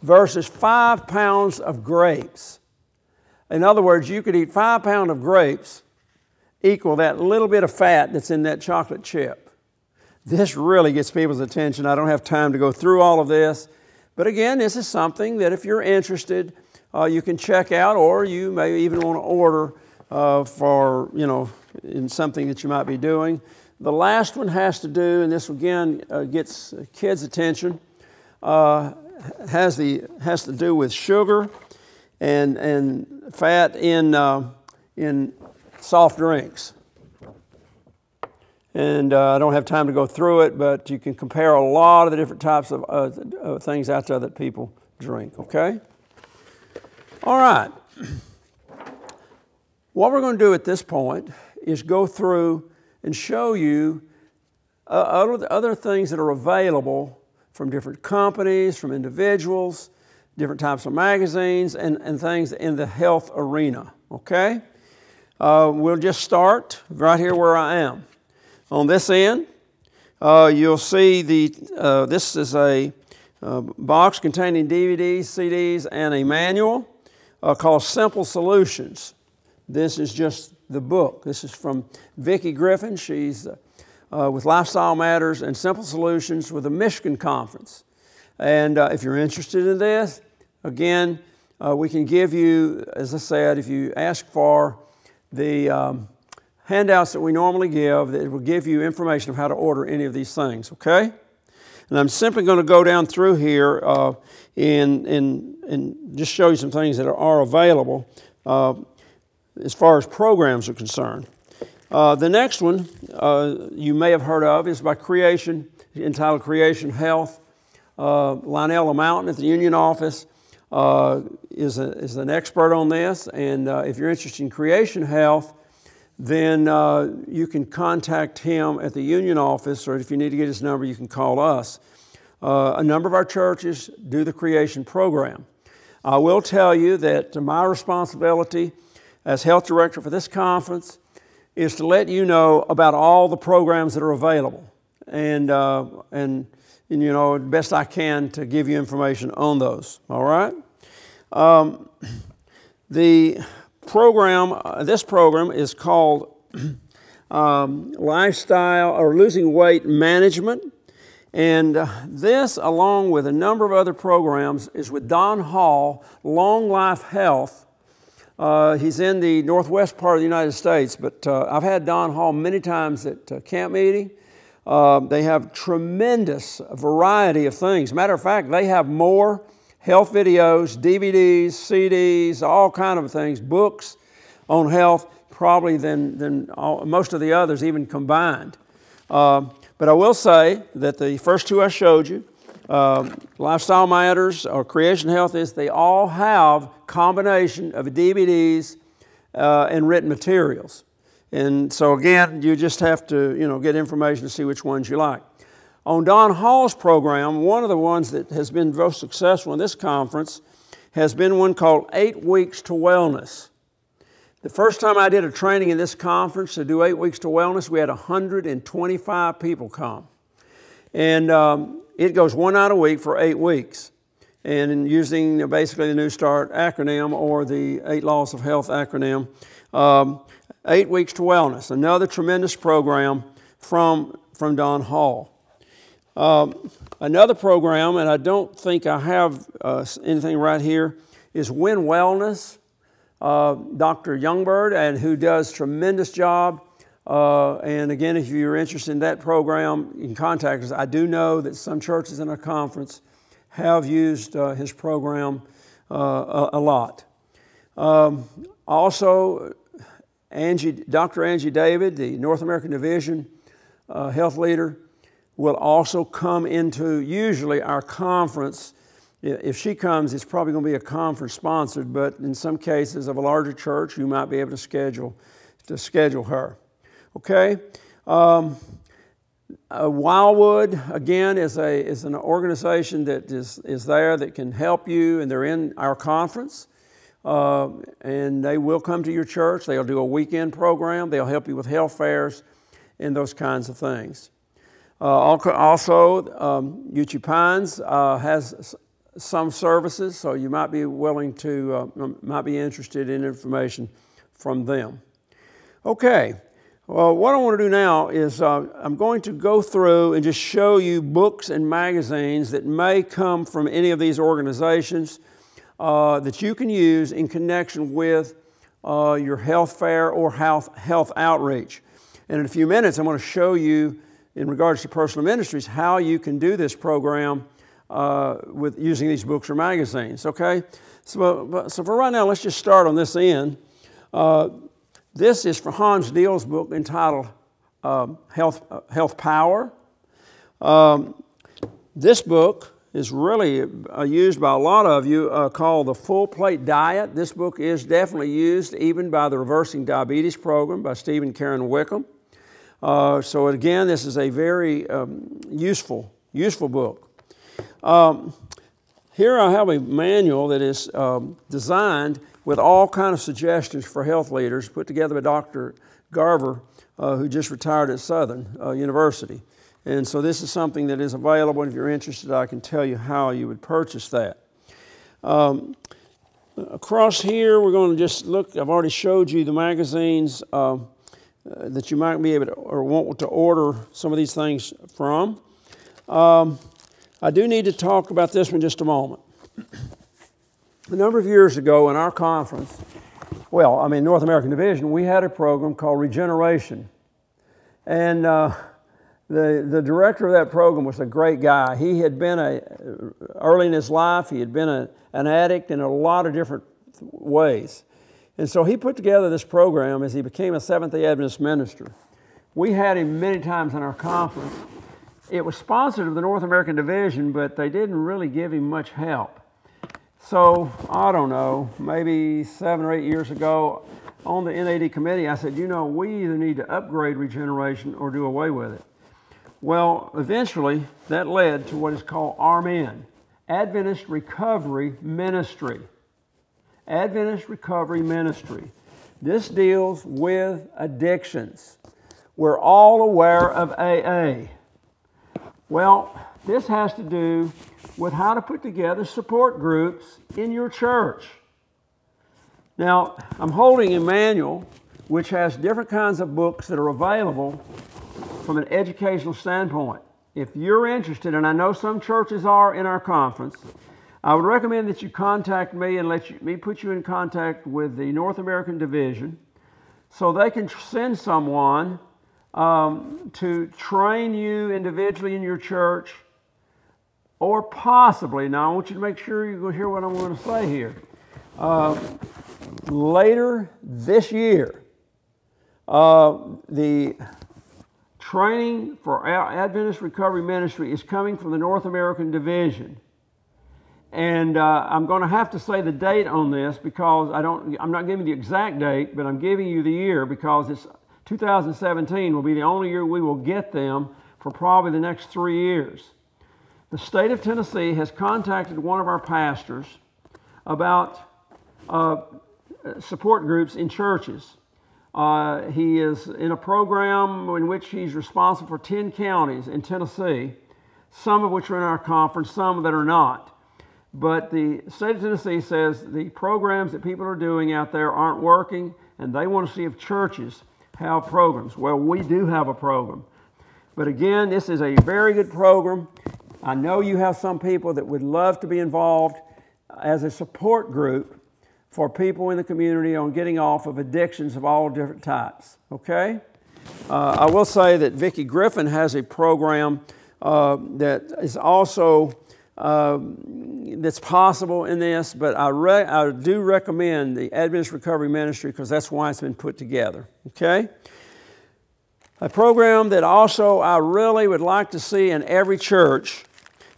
versus five pounds of grapes. In other words, you could eat five pounds of grapes equal that little bit of fat that's in that chocolate chip. This really gets people's attention. I don't have time to go through all of this. But again, this is something that if you're interested, uh, you can check out, or you may even want to order uh, for, you know, in something that you might be doing. The last one has to do, and this again uh, gets kids' attention, uh, has, the, has to do with sugar and, and fat in, uh, in soft drinks. And uh, I don't have time to go through it, but you can compare a lot of the different types of uh, things out there that people drink, okay? All right. What we're going to do at this point is go through and show you uh, other, other things that are available from different companies, from individuals, different types of magazines, and, and things in the health arena. Okay? Uh, we'll just start right here where I am. On this end, uh, you'll see the, uh, this is a uh, box containing DVDs, CDs, and a manual uh, called Simple Solutions. This is just the book. This is from Vicki Griffin. She's uh, with Lifestyle Matters and Simple Solutions with the Michigan Conference. And if you're interested in this, again, uh, we can give you, as I said, if you ask for the um, handouts that we normally give, that will give you information of how to order any of these things, okay? And I'm simply going to go down through here uh, and, and, and just show you some things that are, are available. Uh, as far as programs are concerned. Uh, the next one uh, you may have heard of is by Creation, entitled Creation Health. Uh, Lionel Mountain at the Union office uh, is, a, is an expert on this, and uh, if you're interested in creation health, then uh, you can contact him at the Union office, or if you need to get his number, you can call us. a number of our churches do the creation program. I will tell you that my responsibility as health director for this conference is to let you know about all the programs that are available and, uh, and, and you know, best I can to give you information on those. All right? Um, the program, uh, this program is called um, Lifestyle or Losing Weight Management. And uh, this, along with a number of other programs, is with Don Hall, Long Life Health uh, he's in the northwest part of the United States, but uh, I've had Don Hall many times at uh, camp meeting. Uh, they have tremendous variety of things. Matter of fact, they have more health videos, DVDs, CDs, all kind of things, books on health, probably than, than all, most of the others even combined. Uh, but I will say that the first two I showed you, uh, Lifestyle Matters or Creation Health is they all have combination of DVDs uh, and written materials. And so again, you just have to you know get information to see which ones you like. On Don Hall's program, one of the ones that has been most successful in this conference has been one called Eight Weeks to Wellness. The first time I did a training in this conference to do eight weeks to wellness, we had 125 people come. And um, it goes one night a week for eight weeks. and using basically the New Start acronym or the Eight Laws of Health acronym. Um, Eight Weeks to Wellness, another tremendous program from, from Don Hall. Um, another program, and I don't think I have uh, anything right here, is Win Wellness. Uh, Dr. Youngberg, and who does tremendous job. Uh, and again, if you're interested in that program, you can contact us. I do know that some churches in our conference have used uh, his program uh, a, a, lot. Um, also, Angie, Dr. Angie David, the North American Division uh, health leader, will also come into usually our conference. If she comes, it's probably going to be a conference sponsored, but in some cases of a larger church, you might be able to schedule to schedule her. Okay. Um, uh, Wildwood, again, is, a, is an organization that is, is there that can help you, and they're in our conference. Uh, and they will come to your church. They'll do a weekend program. They'll help you with health fairs and those kinds of things. Uh, also, um, Uchee Pines uh, has some services, so you might be willing to, uh, might be interested in information from them. Okay, well, what I want to do now is uh, I'm going to go through and just show you books and magazines that may come from any of these organizations uh, that you can use in connection with uh, your health fair or health, health outreach. And in a few minutes, I'm going to show you, in regards to personal ministries, how you can do this program uh, with using these books or magazines. Okay? So, so for right now, let's just start on this end. Uh, this is from Hans Diehl's book entitled um, Health, uh, Health Power. Um, this book is really uh, used by a lot of you uh, called the Full Plate Diet. This book is definitely used even by the Reversing Diabetes program by Stephen Karen Wickham. Uh, so again, this is a very um, useful, useful book. Um, here I have a manual that is um, designed with all kind of suggestions for health leaders put together by Dr. Garver, uh, who just retired at Southern uh, University. And so this is something that is available. If you're interested, I can tell you how you would purchase that. Um, across here, we're going to just look. I've already showed you the magazines uh, uh that you might be able to or want to order some of these things from. Um, I do need to talk about this one just a moment a number of years ago in our conference, well, I mean, North American Division, we had a program called Regeneration. And uh, the, the director of that program was a great guy. He had been a, early in his life, he had been a, an addict in a lot of different ways. And so he put together this program as he became a Seventh day Adventist minister. We had him many times in our conference. It was sponsored of the North American Division, but they didn't really give him much help. So, I don't know, maybe seven or eight years ago on the NAD committee, I said, you know, we either need to upgrade regeneration or do away with it. Well, eventually, that led to what is called ARMin, Adventist Recovery Ministry. Adventist Recovery Ministry. This deals with addictions. We're all aware of AA. Well, this has to do with how to put together support groups in your church. Now, I'm holding a manual which has different kinds of books that are available from an educational standpoint. If you're interested, and I know some churches are in our conference, I would recommend that you contact me and let you, me put you in contact with the North American Division so they can send someone um, to train you individually in your church or possibly, now I want you to make sure you go hear what I'm going to say here. Uh, later this year, uh, the training for our Adventist Recovery Ministry is coming from the North American Division. And uh, I'm going to have to say the date on this because I don't, I'm not giving the exact date, but I'm giving you the year because it's 2017 will be the only year we will get them for probably the next three years. The state of Tennessee has contacted one of our pastors about uh, support groups in churches. Uh, he is in a program in which he's responsible for 10 counties in Tennessee, some of which are in our conference, some that are not. But the state of Tennessee says the programs that people are doing out there aren't working, and they want to see if churches have programs. Well, we do have a program. But again, this is a very good program. I know you have some people that would love to be involved as a support group for people in the community on getting off of addictions of all different types. Okay? Uh, I will say that Vicki Griffin has a program uh, that is also uh, that's possible in this, but I, I do recommend the Adventist Recovery Ministry because that's why it's been put together. Okay? A program that also I really would like to see in every church,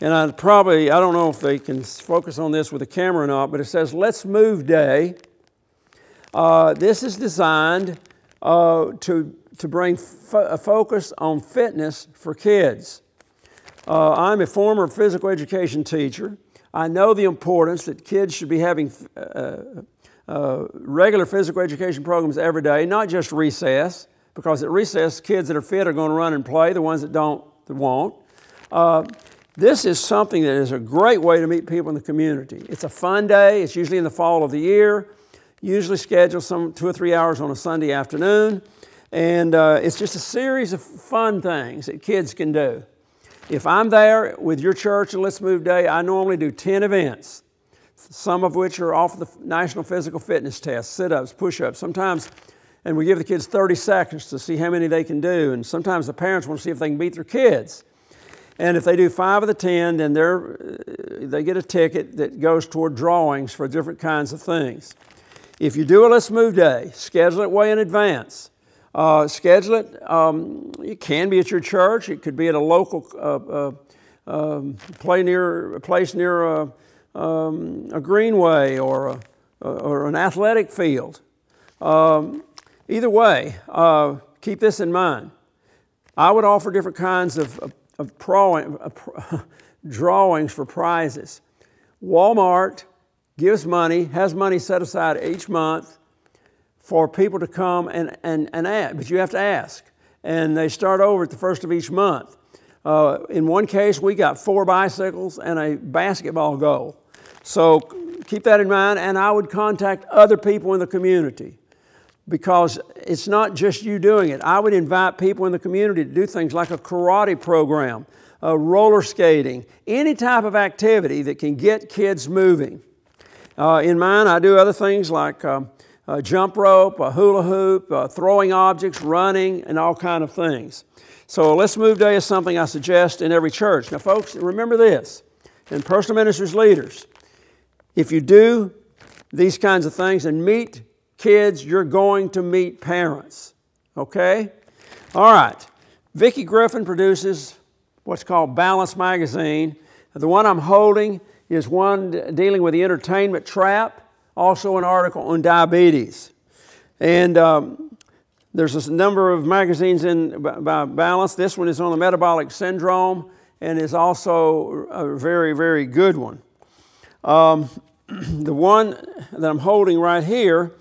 and I probably, I don't know if they can focus on this with a camera or not, but it says Let's Move Day. Uh, this is designed uh, to, to bring a focus on fitness for kids. Uh, I'm a former physical education teacher. I know the importance that kids should be having uh, uh, regular physical education programs every day, not just recess because at recess, kids that are fit are going to run and play, the ones that don't, that won't. This is something that is a great way to meet people in the community. It's a fun day. It's usually in the fall of the year, usually scheduled some two or three hours on a Sunday afternoon. And uh, it's just a series of fun things that kids can do. If I'm there with your church and Let's Move Day, I normally do 10 events, some of which are off the National Physical Fitness Test, sit ups, push ups. Sometimes and we give the kids 30 seconds to see how many they can do. And sometimes the parents want to see if they can beat their kids. And if they do five of the 10, then they're, uh, they get a ticket that goes toward drawings for different kinds of things. If you do a Let's Move Day, schedule it way in advance. Uh, schedule it, um, it can be at your church, it could be at a local uh, uh, um, play near, a place near a, um, a greenway or, a, or an athletic field. Um, Either way, uh, keep this in mind. I would offer different kinds of, of, drawing, drawings for prizes. Walmart gives money, has money set aside each month for people to come and, and, and ask, but you have to ask. And they start over at the first of each month. Uh, in one case, we got four bicycles and a basketball goal. So keep that in mind, and I would contact other people in the community because it's not just you doing it. I would invite people in the community to do things like a karate program, a roller skating, any type of activity that can get kids moving. Uh, in mine, I do other things like uh, a jump rope, a hula hoop, uh, throwing objects, running, and all kind of things. So let's move day is something I suggest in every church. Now, folks, remember this: in personal ministers leaders, if you do these kinds of things and meet kids, you're going to meet parents. Okay? All right. Vicki Griffin produces what's called Balance Magazine. The one I'm holding is one dealing with the entertainment trap, also an article on diabetes. And um, there's a number of magazines in by Balance. This one is on the metabolic syndrome and is also a very, very good one. Um, the one that I'm holding right here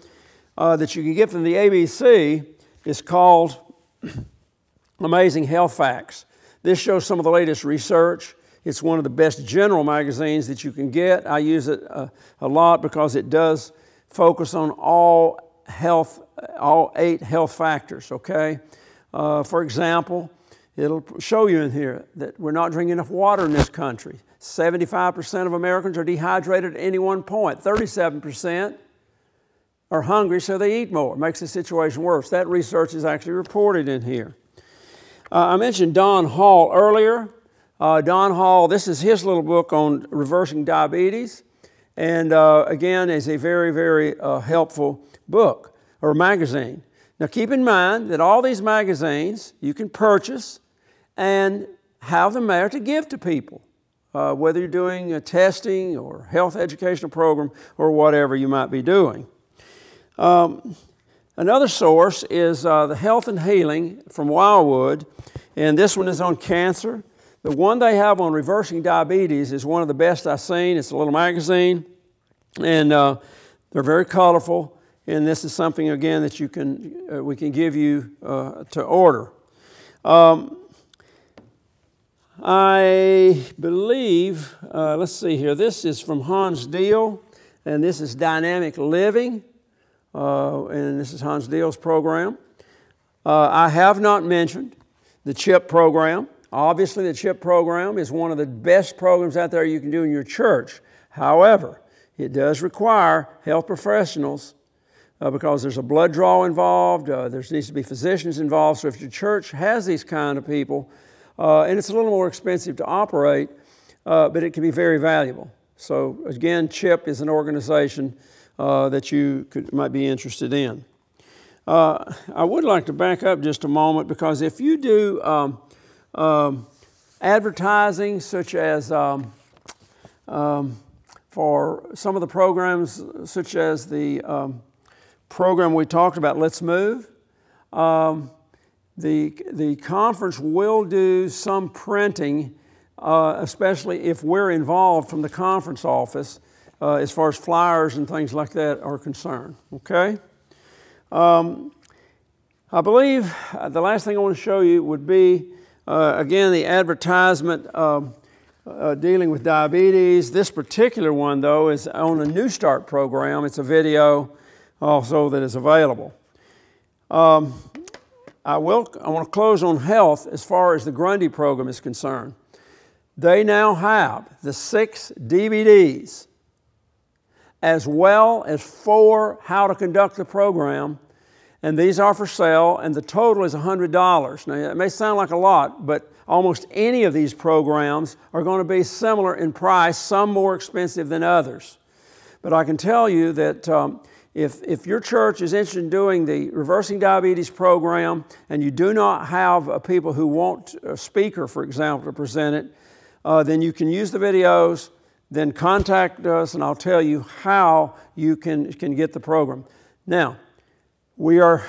uh, that you can get from the ABC is called Amazing Health Facts. This shows some of the latest research. It's one of the best general magazines that you can get. I use it uh, a lot because it does focus on all health, all eight health factors, okay? Uh, for example, it'll show you in here that we're not drinking enough water in this country. 75% of Americans are dehydrated at any one point. 37% are hungry, so they eat more. It makes the situation worse. That research is actually reported in here. Uh, I mentioned Don Hall earlier. Uh, Don Hall, this is his little book on reversing diabetes, and uh, again, is a very, very uh, helpful book or magazine. Now, keep in mind that all these magazines you can purchase and have them there to give to people, uh, whether you're doing a testing or health educational program or whatever you might be doing. Um, another source is uh, the Health and Healing from Wildwood, and this one is on cancer. The one they have on reversing diabetes is one of the best I've seen. It's a little magazine, and uh, they're very colorful. And this is something again that you can uh, we can give you uh, to order. Um, I believe, uh, let's see here, this is from Hans Diehl, and this is Dynamic Living, uh, and this is Hans Diehl's program. Uh, I have not mentioned the CHIP program. Obviously, the CHIP program is one of the best programs out there you can do in your church. However, it does require health professionals uh, because there's a blood draw involved, uh, there needs to be physicians involved. So if your church has these kind of people, uh, and it's a little more expensive to operate, uh, but it can be very valuable. So again, CHIP is an organization uh, that you could, might be interested in. Uh, I would like to back up just a moment because if you do um, um, advertising such as um, um for some of the programs such as the um, program we talked about, Let's Move. Um, the, the conference will do some printing, uh, especially if we're involved from the conference office uh, as far as flyers and things like that are concerned. Okay? Um, I believe uh, the last thing I want to show you would be, uh, again, the advertisement um, uh, dealing with diabetes. This particular one, though, is on a New Start program. It's a video also that is available. Um, I, will, I want to close on health as far as the Grundy program is concerned. They now have the six DVDs as well as four how to conduct the program, and these are for sale, and the total is $100. Now, it may sound like a lot, but almost any of these programs are going to be similar in price, some more expensive than others. But I can tell you that um, if, if your church is interested in doing the reversing diabetes program and you do not have a people who want a speaker, for example, to present it, uh, then you can use the videos, then contact us and I'll tell you how you can, can get the program. Now, we are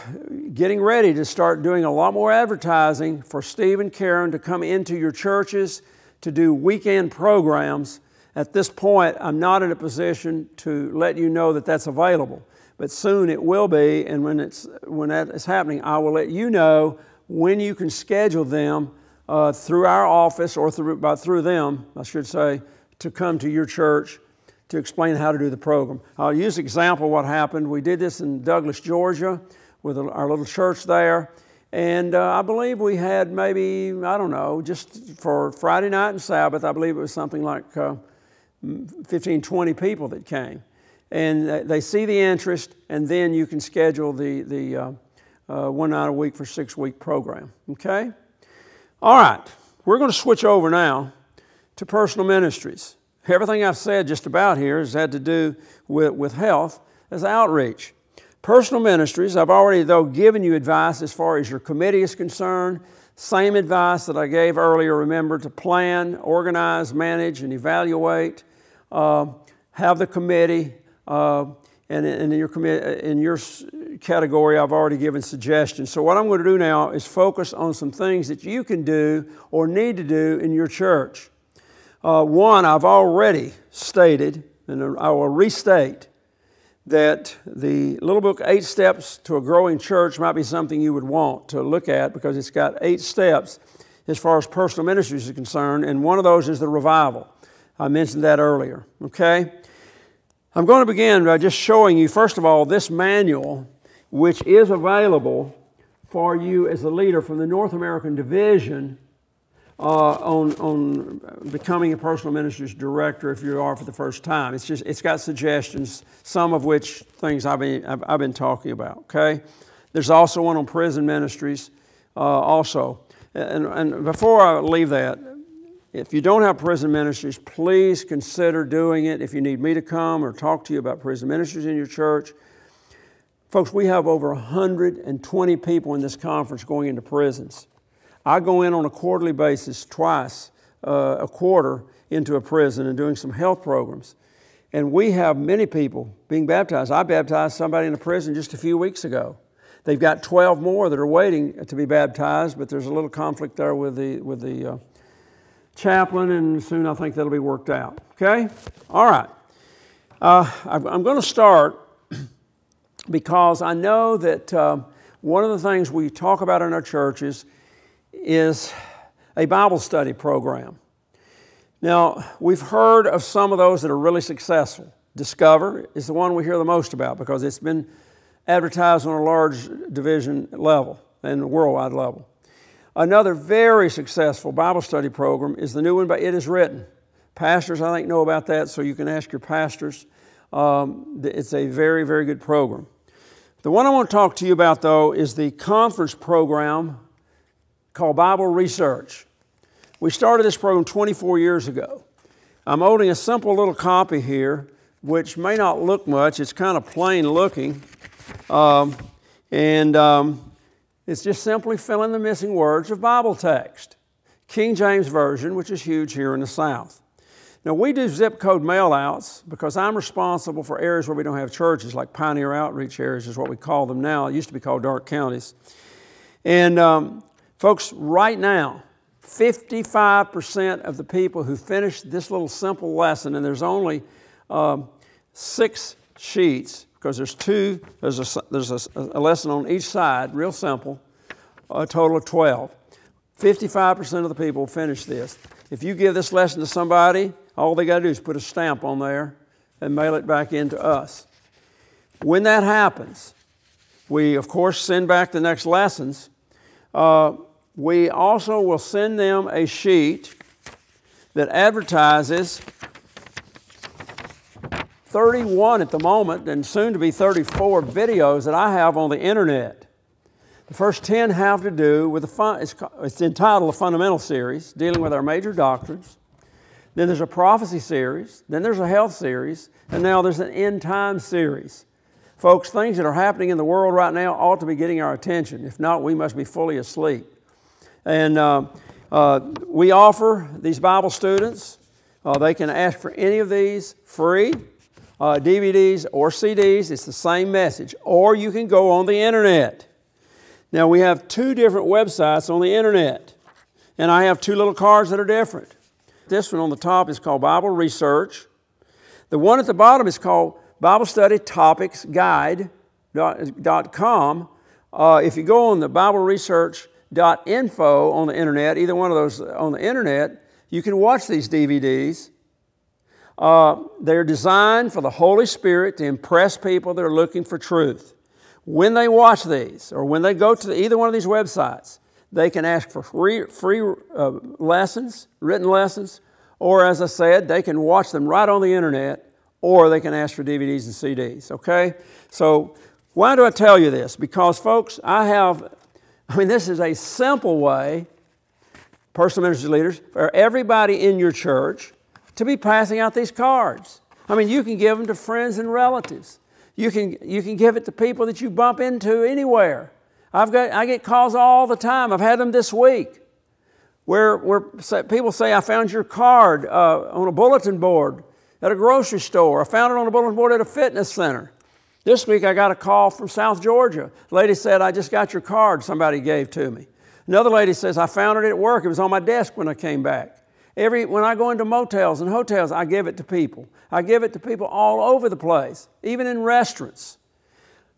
getting ready to start doing a lot more advertising for Steve and Karen to come into your churches to do weekend programs. At this point, I'm not in a position to let you know that that's available but soon it will be. And when, it's, when that is happening, I will let you know when you can schedule them uh, through our office or through, by, through them, I should say, to come to your church to explain how to do the program. I'll use example what happened. We did this in Douglas, Georgia, with our little church there. And uh, I believe we had maybe, I don't know, just for Friday night and Sabbath, I believe it was something like uh, 15, 20 people that came and they see the interest, and then you can schedule the, the uh, uh, one night a week for six week program. Okay? All right, we're going to switch over now to personal ministries. Everything I've said just about here has had to do with, with health as outreach. Personal ministries, I've already, though, given you advice as far as your committee is concerned. Same advice that I gave earlier. Remember to plan, organize, manage, and evaluate. Uh, have the committee, uh, and in your, in your category, I've already given suggestions. So, what I'm going to do now is focus on some things that you can do or need to do in your church. Uh, one, I've already stated, and I will restate, that the little book, Eight Steps to a Growing Church, might be something you would want to look at because it's got eight steps as far as personal ministries are concerned, and one of those is the revival. I mentioned that earlier, okay? I'm going to begin by just showing you, first of all, this manual, which is available for you as a leader from the North American Division uh, on, on becoming a personal ministries director if you are for the first time. It's just, it's got suggestions, some of which things I've been, I've, I've been talking about, okay? There's also one on prison ministries uh, also. And, and before I leave that, if you don't have prison ministries, please consider doing it. If you need me to come or talk to you about prison ministries in your church, folks, we have over 120 people in this conference going into prisons. I go in on a quarterly basis, twice uh, a quarter, into a prison and doing some health programs. And we have many people being baptized. I baptized somebody in a prison just a few weeks ago. They've got 12 more that are waiting to be baptized, but there's a little conflict there with the, with the uh, chaplain, and soon I think that'll be worked out. Okay? All right. Uh, I'm going to start because I know that uh, one of the things we talk about in our churches is a Bible study program. Now, we've heard of some of those that are really successful. Discover is the one we hear the most about because it's been advertised on a large division level and worldwide level. Another very successful Bible study program is the new one by It Is Written. Pastors, I think, know about that, so you can ask your pastors. Um, it's a very, very good program. The one I want to talk to you about, though, is the conference program called Bible Research. We started this program 24 years ago. I'm holding a simple little copy here, which may not look much. It's kind of plain looking. Um, and um, it's just simply filling the missing words of Bible text. King James Version, which is huge here in the South. Now, we do zip code mail outs because I'm responsible for areas where we don't have churches, like pioneer outreach areas, is what we call them now. It used to be called dark counties. And um, folks, right now, 55% of the people who finish this little simple lesson, and there's only um, six sheets because there's two, there's, a, there's a, a lesson on each side, real simple, a total of 12. 55% of the people finish this. If you give this lesson to somebody, all they got to do is put a stamp on there and mail it back in to us. When that happens, we, of course, send back the next lessons. Uh, we also will send them a sheet that advertises 31 at the moment, and soon to be 34 videos that I have on the internet. The first 10 have to do with the fun, it's, it's entitled a fundamental series dealing with our major doctrines. Then there's a prophecy series, then there's a health series, and now there's an end time series. Folks, things that are happening in the world right now ought to be getting our attention. If not, we must be fully asleep. And uh, uh, we offer these Bible students, uh, they can ask for any of these free uh, DVDs or CDs. It's the same message. Or you can go on the internet. Now, we have two different websites on the internet, and I have two little cards that are different. This one on the top is called Bible Research. The one at the bottom is called Bible Study Topics Guide.com. Uh, if you go on the Bible Research info on the internet, either one of those on the internet, you can watch these DVDs. Uh, they're designed for the Holy Spirit to impress people that are looking for truth. When they watch these, or when they go to either one of these websites, they can ask for free, free uh, lessons, written lessons, or as I said, they can watch them right on the internet, or they can ask for DVDs and CDs, okay? So, why do I tell you this? Because, folks, I have, I mean, this is a simple way, personal ministry leaders, for everybody in your church to be passing out these cards. I mean, you can give them to friends and relatives. You can, you can give it to people that you bump into anywhere. I've got, I get calls all the time. I've had them this week where, where people say, I found your card uh, on a bulletin board at a grocery store. I found it on a bulletin board at a fitness center. This week I got a call from South Georgia. The lady said, I just got your card somebody gave to me. Another lady says, I found it at work. It was on my desk when I came back. Every, when I go into motels and hotels, I give it to people. I give it to people all over the place, even in restaurants.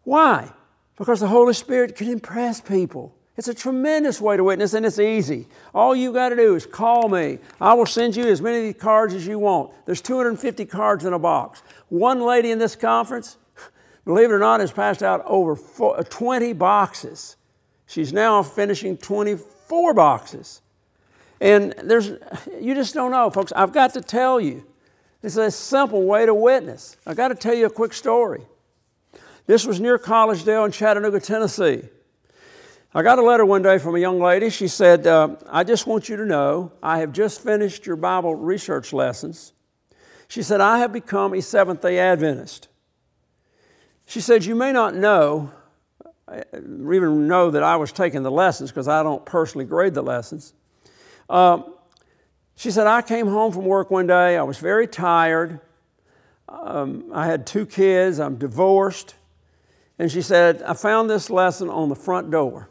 Why? Because the Holy Spirit can impress people. It's a tremendous way to witness, and it's easy. All you got to do is call me. I will send you as many cards as you want. There's 250 cards in a box. One lady in this conference, believe it or not, has passed out over 20 boxes. She's now finishing 24 boxes. And there's, you just don't know, folks. I've got to tell you, it's a simple way to witness. I've got to tell you a quick story. This was near Collegedale in Chattanooga, Tennessee. I got a letter one day from a young lady. She said, uh, I just want you to know I have just finished your Bible research lessons. She said, I have become a Seventh day Adventist. She said, You may not know, uh, even know that I was taking the lessons because I don't personally grade the lessons. Um, she said, I came home from work one day. I was very tired. Um, I had two kids. I'm divorced. And she said, I found this lesson on the front door.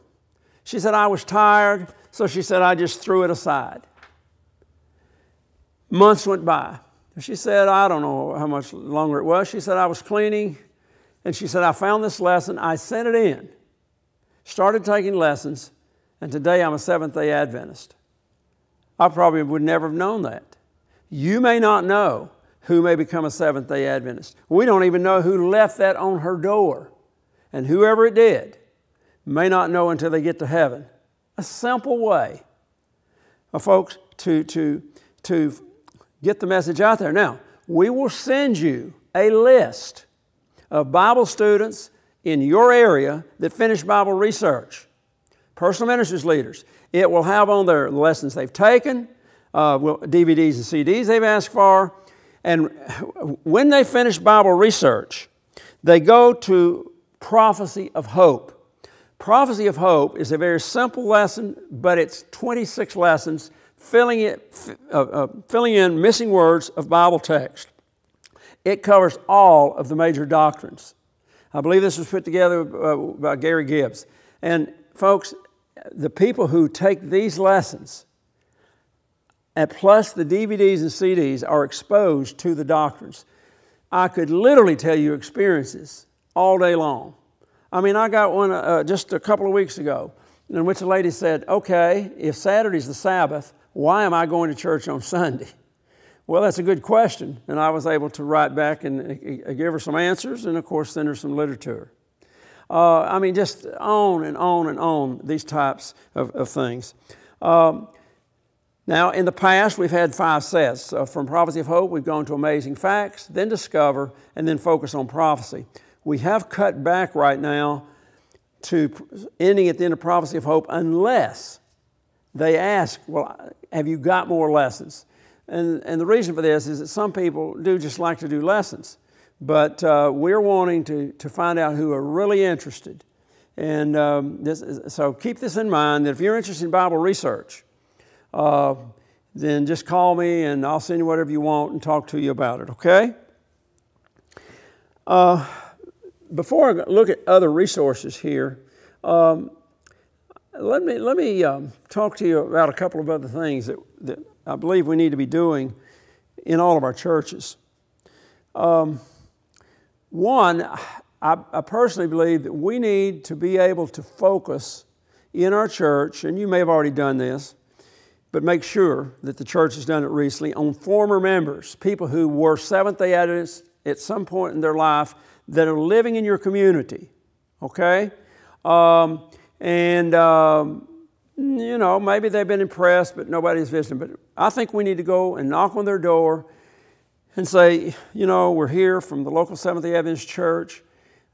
She said, I was tired, so she said, I just threw it aside. Months went by. She said, I don't know how much longer it was. She said, I was cleaning, and she said, I found this lesson. I sent it in, started taking lessons, and today I'm a Seventh day Adventist. I probably would never have known that. You may not know who may become a Seventh day Adventist. We don't even know who left that on her door. And whoever it did may not know until they get to heaven. A simple way, uh, folks, to, to, to get the message out there. Now, we will send you a list of Bible students in your area that finish Bible research, personal ministries leaders. It will have on there the lessons they've taken, uh, DVDs and CDs they've asked for. And when they finish Bible research, they go to Prophecy of Hope. Prophecy of Hope is a very simple lesson, but it's 26 lessons filling, it, uh, uh, filling in missing words of Bible text. It covers all of the major doctrines. I believe this was put together uh, by Gary Gibbs. And folks, the people who take these lessons, and plus the DVDs and CDs, are exposed to the doctrines. I could literally tell you experiences all day long. I mean, I got one uh, just a couple of weeks ago in which a lady said, Okay, if Saturday's the Sabbath, why am I going to church on Sunday? Well, that's a good question. And I was able to write back and uh, give her some answers and, of course, send her some literature. Uh, I mean, just on and on and on, these types of, of things. Um, now, in the past, we've had five sets. Uh, from Prophecy of Hope, we've gone to Amazing Facts, then Discover, and then Focus on Prophecy. We have cut back right now to ending at the end of Prophecy of Hope unless they ask, Well, have you got more lessons? And, and the reason for this is that some people do just like to do lessons. But uh, we're wanting to, to find out who are really interested. And um, this, so keep this in mind that if you're interested in Bible research, uh, then just call me and I'll send you whatever you want and talk to you about it, okay? Uh, before I look at other resources here, um, let me, let me um, talk to you about a couple of other things that, that I believe we need to be doing in all of our churches. Um, one, I, I personally believe that we need to be able to focus in our church, and you may have already done this, but make sure that the church has done it recently on former members, people who were Seventh day Adventists at some point in their life that are living in your community, okay? Um, and, um, you know, maybe they've been impressed, but nobody's visiting. But I think we need to go and knock on their door and say, you know, we're here from the local Seventh day Adventist church.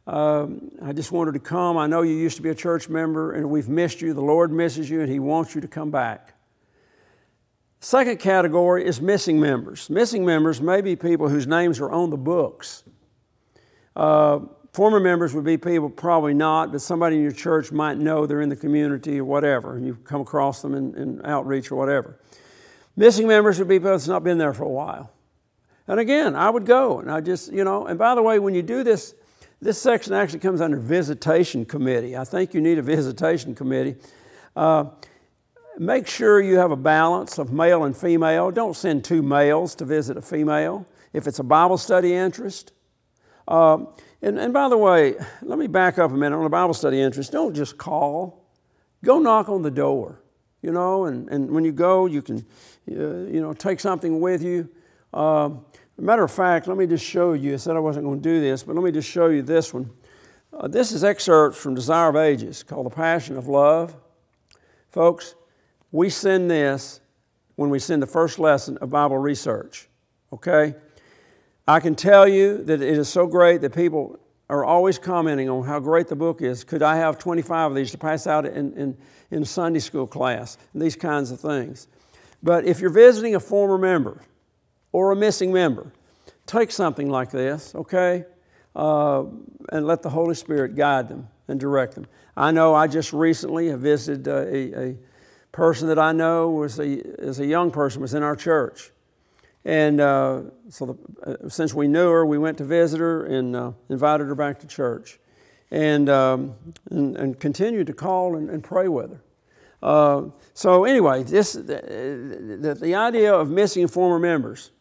Um, I just wanted to come. I know you used to be a church member and we've missed you. The Lord misses you and He wants you to come back. Second category is missing members. Missing members may be people whose names are on the books. Uh, former members would be people probably not, but somebody in your church might know they're in the community or whatever, and you come across them in, in outreach or whatever. Missing members would be people that's not been there for a while. And again, I would go and I just, you know, and by the way, when you do this, this section actually comes under visitation committee. I think you need a visitation committee. Uh, make sure you have a balance of male and female. Don't send two males to visit a female if it's a Bible study interest. Uh, and, and by the way, let me back up a minute on a Bible study interest. Don't just call, go knock on the door, you know, and, and when you go, you can, uh, you know, take something with you. Uh, matter of fact, let me just show you. I said I wasn't going to do this, but let me just show you this one. Uh, this is excerpts from Desire of Ages called The Passion of Love. Folks, we send this when we send the first lesson of Bible research, okay? I can tell you that it is so great that people are always commenting on how great the book is. Could I have 25 of these to pass out in, in, in Sunday school class? And these kinds of things. But if you're visiting a former member, or a missing member. Take something like this, okay? Uh, and let the Holy Spirit guide them and direct them. I know I just recently have visited uh, a, a, person that I know was a, as a young person was in our church. And uh, so the, uh, since we knew her, we went to visit her and uh, invited her back to church and, um, and, and, continued to call and, and pray with her. Uh, so anyway, this, the, the, the idea of missing former members,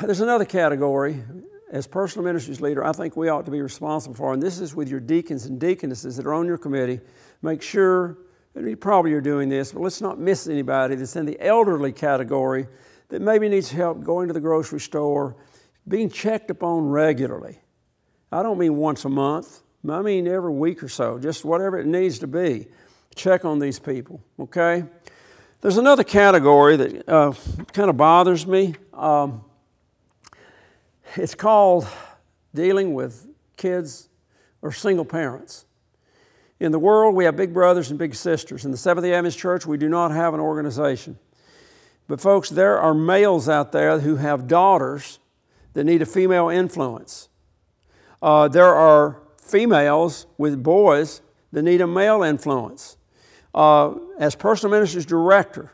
there's another category. As personal ministries leader, I think we ought to be responsible for, and this is with your deacons and deaconesses that are on your committee. Make sure and you probably are doing this, but let's not miss anybody that's in the elderly category that maybe needs help going to the grocery store, being checked upon regularly. I don't mean once a month, I mean every week or so, just whatever it needs to be. Check on these people, okay? There's another category that uh, kind of bothers me. Um, it's called dealing with kids or single parents. In the world, we have big brothers and big sisters. In the Seventh day Adventist Church, we do not have an organization. But, folks, there are males out there who have daughters that need a female influence. Uh, there are females with boys that need a male influence. Uh, as personal ministers director,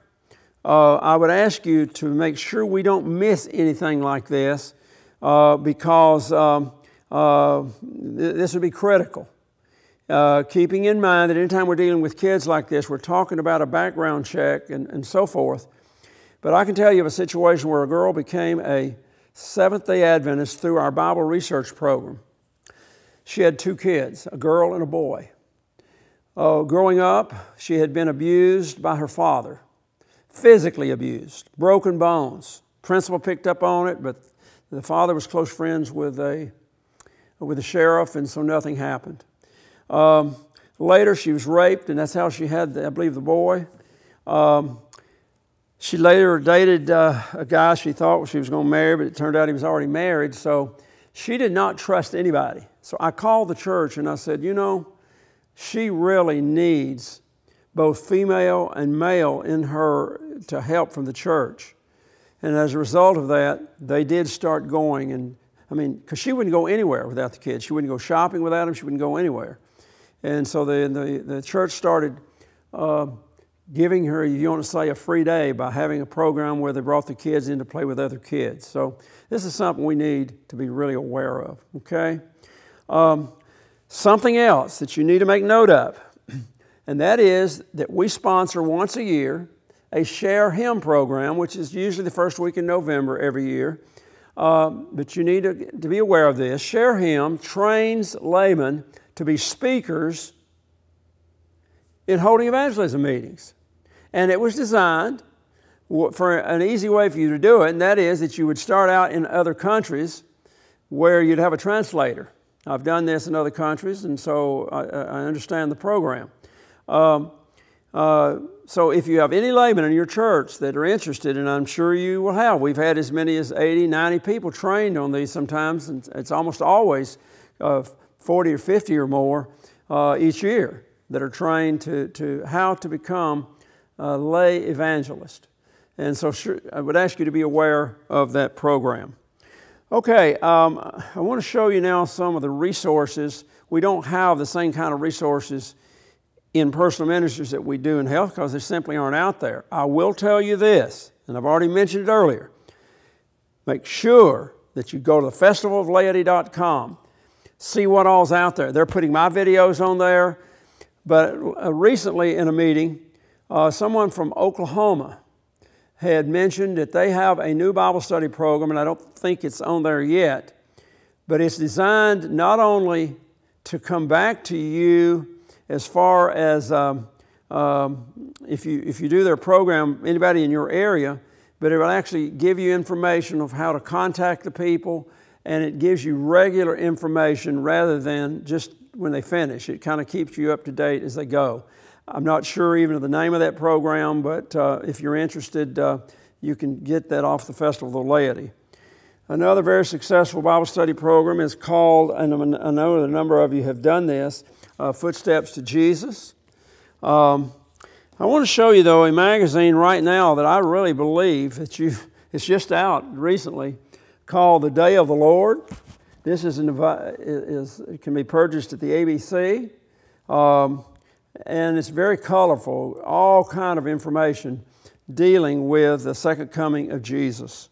uh, I would ask you to make sure we don't miss anything like this uh, because um, uh, th- this would be critical. Uh, keeping in mind that anytime we're dealing with kids like this, we're talking about a background check and, and so forth. But I can tell you of a situation where a girl became a Seventh day Adventist through our Bible research program. She had two kids, a girl and a boy. Uh, growing up, she had been abused by her father, physically abused, broken bones. Principal picked up on it, but the father was close friends with a with the sheriff, and so nothing happened. Um, later, she was raped, and that's how she had, the, I believe, the boy. Um, she later dated uh, a guy she thought she was going to marry, but it turned out he was already married. So she did not trust anybody. So I called the church and I said, you know, she really needs both female and male in her to help from the church. And as a result of that, they did start going. And I mean, because she wouldn't go anywhere without the kids. She wouldn't go shopping without them. She wouldn't go anywhere. And so the, the, the church started uh, giving her, you want to say, a free day by having a program where they brought the kids in to play with other kids. So this is something we need to be really aware of, okay? Um, something else that you need to make note of, and that is that we sponsor once a year a Share Him program, which is usually the first week in November every year. Uh, but you need to, to be aware of this. Share Him trains laymen to be speakers in holding evangelism meetings. And it was designed for an easy way for you to do it, and that is that you would start out in other countries where you'd have a translator. I've done this in other countries, and so I, I understand the program. Um, uh, so if you have any laymen in your church that are interested, and I'm sure you will have, we've had as many as 80, 90 people trained on these sometimes, and it's almost always uh, 40 or 50 or more uh, each year that are trained to, to how to become a lay evangelist. And so sure, I would ask you to be aware of that program. Okay, um, I want to show you now some of the resources. We don't have the same kind of resources in personal ministries that we do in health because they simply aren't out there. I will tell you this, and I've already mentioned it earlier. Make sure that you go to the festivaloflaity.com, see what all's out there. They're putting my videos on there, but uh, recently in a meeting, uh, someone from Oklahoma had mentioned that they have a new Bible study program, and I don't think it's on there yet, but it's designed not only to come back to you as far as um, um, if, you, if you do their program, anybody in your area, but it will actually give you information of how to contact the people, and it gives you regular information rather than just when they finish. It kind of keeps you up to date as they go. I'm not sure even of the name of that program, but uh, if you're interested, uh, you can get that off the Festival of the Laity. Another very successful Bible study program is called, and I know a number of you have done this, uh, Footsteps to Jesus. Um, I want to show you, though, a magazine right now that I really believe that you, it's just out recently called The Day of the Lord. This is, is can be purchased at the ABC. Um, and it's very colorful, all kind of information dealing with the second coming of Jesus.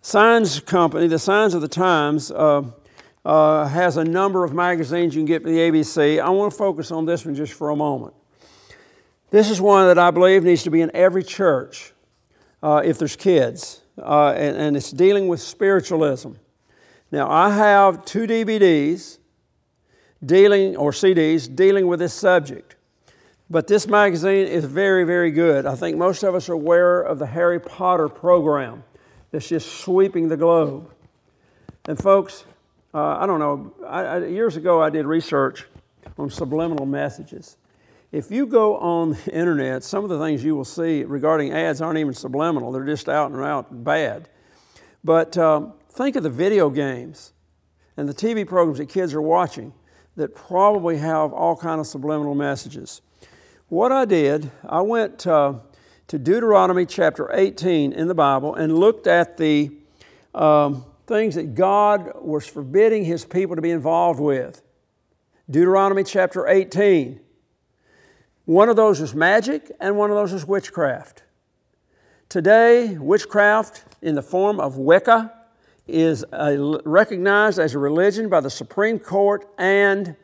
Signs Company, the Signs of the Times, uh, uh, has a number of magazines you can get from the ABC. I want to focus on this one just for a moment. This is one that I believe needs to be in every church uh, if there's kids, uh, and, and it's dealing with spiritualism. Now, I have two DVDs dealing, or CDs, dealing with this subject. But this magazine is very, very good. I think most of us are aware of the Harry Potter program that's just sweeping the globe. And, folks, uh, I don't know, I, I, years ago I did research on subliminal messages. If you go on the internet, some of the things you will see regarding ads aren't even subliminal, they're just out and out bad. But um, think of the video games and the TV programs that kids are watching that probably have all kind of subliminal messages. What I did, I went uh, to Deuteronomy chapter 18 in the Bible and looked at the um, things that God was forbidding His people to be involved with. Deuteronomy chapter 18. One of those is magic, and one of those is witchcraft. Today, witchcraft in the form of Wicca is a, recognized as a religion by the Supreme Court and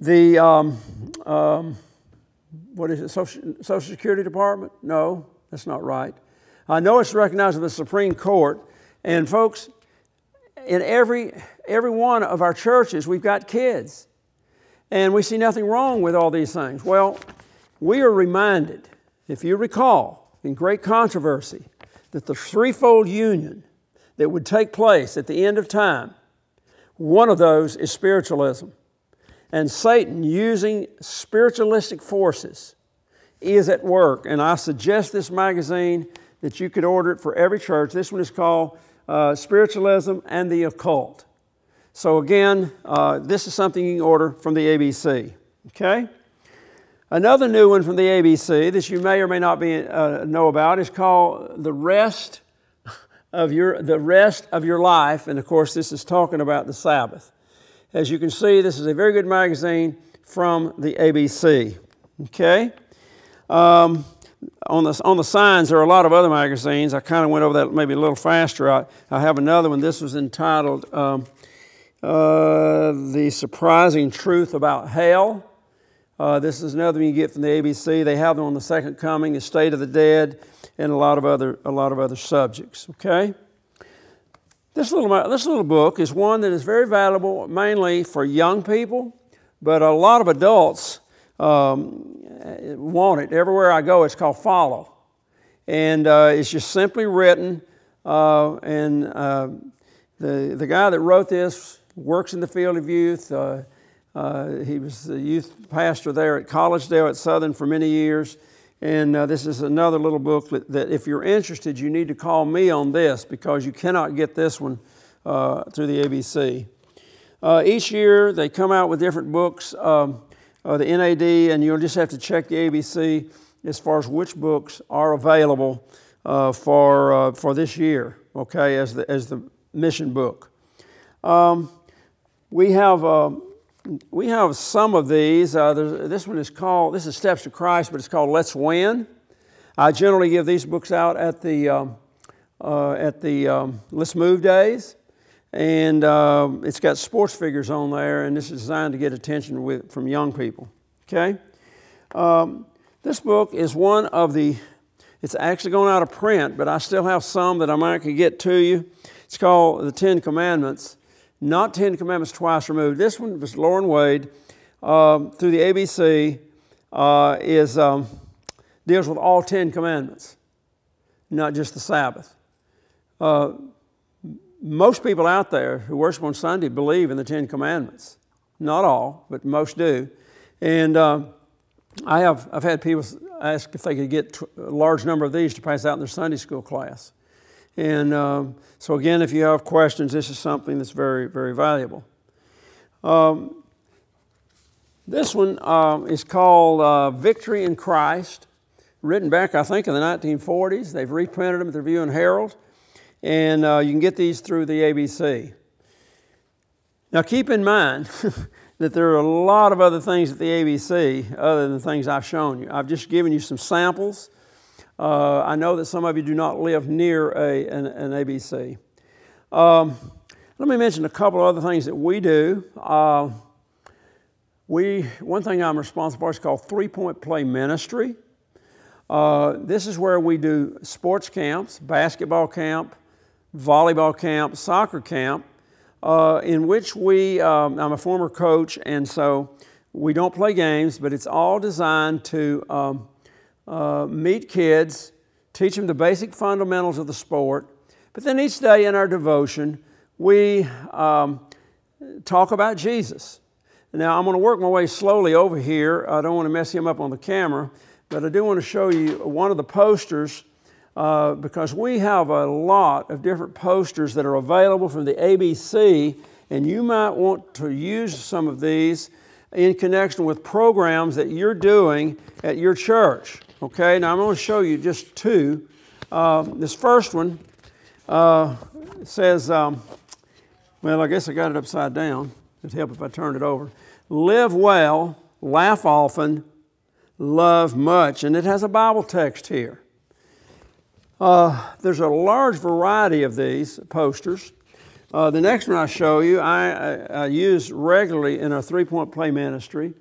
the um, um, what is it, Social, Social Security Department? No, that's not right. I know it's recognized by the Supreme Court. And folks, in every, every one of our churches, we've got kids. And we see nothing wrong with all these things. Well, we are reminded, if you recall, in great controversy, that the threefold union that would take place at the end of time, one of those is spiritualism. And Satan, using spiritualistic forces, is at work. And I suggest this magazine that you could order it for every church. This one is called uh, Spiritualism and the Occult. So, again, uh, this is something you can order from the ABC. Okay? Another new one from the ABC that you may or may not be, uh, know about is called The Rest of Your, the Rest of Your Life. And of course, this is talking about the Sabbath. As you can see, this is a very good magazine from the ABC. Okay? Um, on, the, on the signs, there are a lot of other magazines. I kind of went over that maybe a little faster. I, I have another one. This was entitled um, uh, The Surprising Truth About Hell. Uh, this is another one you get from the ABC. They have them on the Second Coming, the State of the Dead, and a lot of other, a lot of other subjects. Okay? This little, this little book is one that is very valuable mainly for young people, but a lot of adults um, want it. Everywhere I go, it's called Follow. And uh, it's just simply written, uh, and uh, the, the guy that wrote this works in the field of youth. Uh, he was the youth pastor there at Collegedale at Southern for many years. And uh, this is another little booklet that, if you're interested, you need to call me on this because you cannot get this one uh, through the ABC. Uh, each year, they come out with different books, um, uh, the NAD, and you'll just have to check the ABC as far as which books are available for, for this year, okay, as the, as the mission book. Um, we have um, we have some of these. Uh, this one is called, this is Steps to Christ, but it's called Let's Win. I generally give these books out at the, um, uh, at the um, Let's Move days. And uh, it's got sports figures on there, and this is designed to get attention with, from young people. Okay? Um, this book is one of the, it's actually going out of print, but I still have some that I might could get to you. It's called The Ten Commandments not Ten Commandments twice removed. This one was Loron Wade um, through the ABC uh, is um, deals with all Ten Commandments, not just the Sabbath. Uh, most people out there who worship on Sunday believe in the Ten Commandments. Not all, but most do. And uh, I have I've had people ask if they could get a large number of these to pass out in their Sunday school class. And um, so, again, if you have questions, this is something that's very, very valuable. Um, this one uh, is called uh, Victory in Christ, written back, I think, in the 1940s. They've reprinted them at the Review and Herald, and uh, you can get these through the ABC. Now, keep in mind that there are a lot of other things at the ABC other than the things I've shown you. I've just given you some samples uh, I know that some of you do not live near a, an, an ABC. Um, let me mention a couple of other things that we do. Uh, we, one thing I'm responsible for is called Three Point Play Ministry. Uh, this is where we do sports camps, basketball camp, volleyball camp, soccer camp, uh, in which we, um, I'm a former coach, and so we don't play games, but it's all designed to um, uh, meet kids, teach them the basic fundamentals of the sport. But then each day in our devotion, we um, talk about Jesus. Now, I'm going to work my way slowly over here. I don't want to mess him up on the camera, but I do want to show you one of the posters uh, because we have a lot of different posters that are available from the ABC, and you might want to use some of these in connection with programs that you're doing at your church. Okay, now I'm going to show you just two. Uh, this first one uh, says, um, well, I guess I got it upside down. It'd help if I turned it over. Live well, laugh often, love much. And it has a Bible text here. Uh, there's a large variety of these posters. Uh, the next one I show you, I, I, I use regularly in our three point play ministry.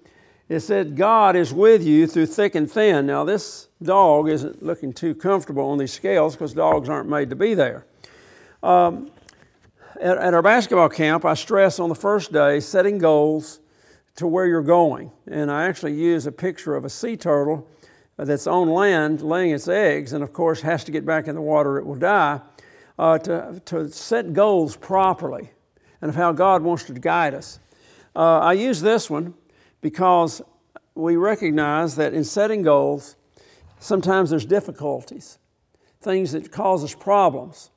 It said, God is with you through thick and thin. Now, this dog isn't looking too comfortable on these scales because dogs aren't made to be there. Um, at, at our basketball camp, I stress on the first day setting goals to where you're going. And I actually use a picture of a sea turtle that's on land laying its eggs and, of course, has to get back in the water, it will die, uh, to, to set goals properly and of how God wants to guide us. Uh, I use this one because we recognize that in setting goals, sometimes there's difficulties, things that cause us problems.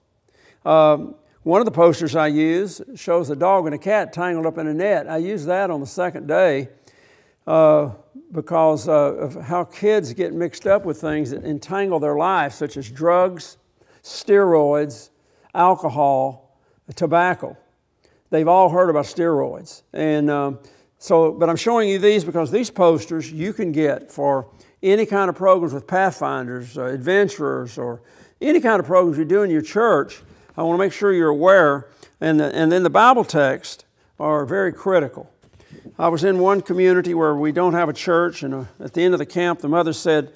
Um, one of the posters I use shows a dog and a cat tangled up in a net. I use that on the second day uh, because uh, of how kids get mixed up with things that entangle their life, such as drugs, steroids, alcohol, tobacco. They've all heard about steroids. And um, so, but I'm showing you these because these posters you can get for any kind of programs with Pathfinders, uh, adventurers, or any kind of programs you do in your church. I want to make sure you're aware. And, the, and then the Bible text are very critical. I was in one community where we don't have a church, and uh, at the end of the camp, the mother said,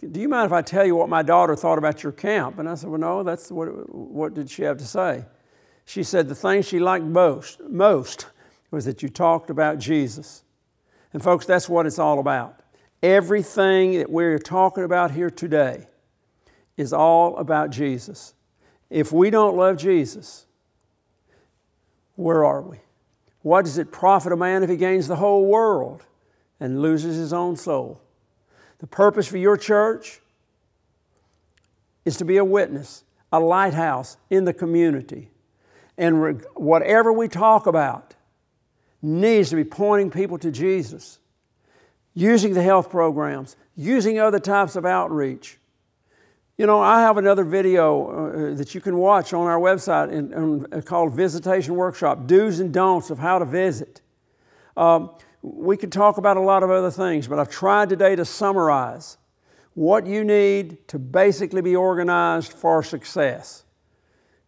Do you mind if I tell you what my daughter thought about your camp? And I said, Well, no, that's what, what did she have to say? She said the thing she liked most, most was that you talked about Jesus. And, folks, that's what it's all about. Everything that we're talking about here today is all about Jesus. If we don't love Jesus, where are we? What does it profit a man if he gains the whole world and loses his own soul? The purpose for your church is to be a witness, a lighthouse in the community. And whatever we talk about needs to be pointing people to Jesus, using the health programs, using other types of outreach, you know, I have another video uh, that you can watch on our website in, in, uh, called Visitation Workshop Do's and Don'ts of How to Visit. Um, we could talk about a lot of other things, but I've tried today to summarize what you need to basically be organized for success.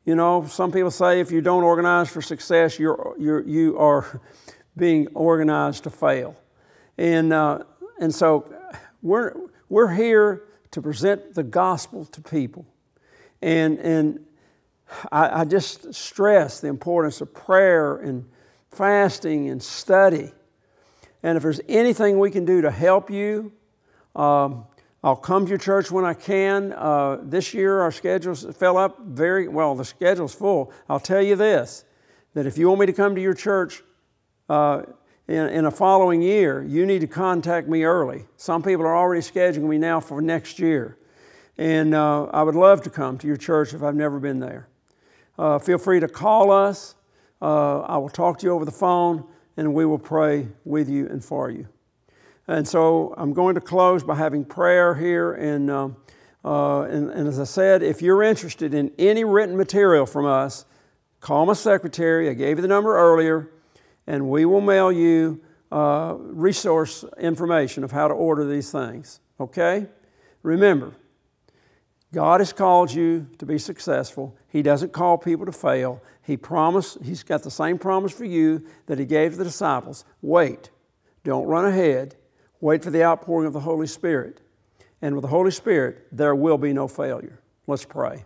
You know, some people say if you don't organize for success, you're, you're, you are being organized to fail. And, uh, and so we're, we're here to present the gospel to people. And, and I, I just stress the importance of prayer and fasting and study. And if there's anything we can do to help you, um, I'll come to your church when I can. Uh, this year, our schedules fell up very well, the schedule's full. I'll tell you this that if you want me to come to your church, uh, in, in a following year, you need to contact me early. Some people are already scheduling me now for next year. And uh, I would love to come to your church if I've never been there. Uh, feel free to call us. Uh, I will talk to you over the phone and we will pray with you and for you. And so I'm going to close by having prayer here. And, um, uh, and, and as I said, if you're interested in any written material from us, call my secretary. I gave you the number earlier and we will mail you uh, resource information of how to order these things. Okay? Remember, God has called you to be successful. He doesn't call people to fail. He promised, He's got the same promise for you that He gave the disciples. Wait. Don't run ahead. Wait for the outpouring of the Holy Spirit. And with the Holy Spirit, there will be no failure. Let's pray.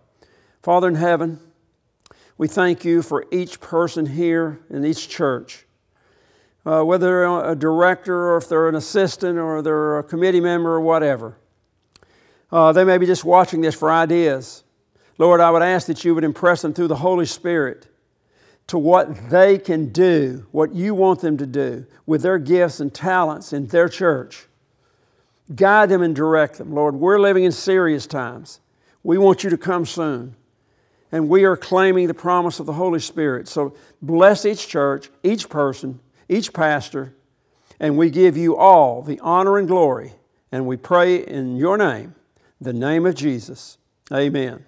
Father in heaven, we thank you for each person here in each church. uh, whether they're a director or if they're an assistant or they're a committee member or whatever. Uh, they may be just watching this for ideas. Lord, I would ask that you would impress them through the Holy Spirit to what they can do, what you want them to do with their gifts and talents in their church. Guide them and direct them. Lord, we're living in serious times. We want you to come soon. And we are claiming the promise of the Holy Spirit. So bless each church, each person, each pastor, and we give you all the honor and glory. And we pray in your name, the name of Jesus. Amen.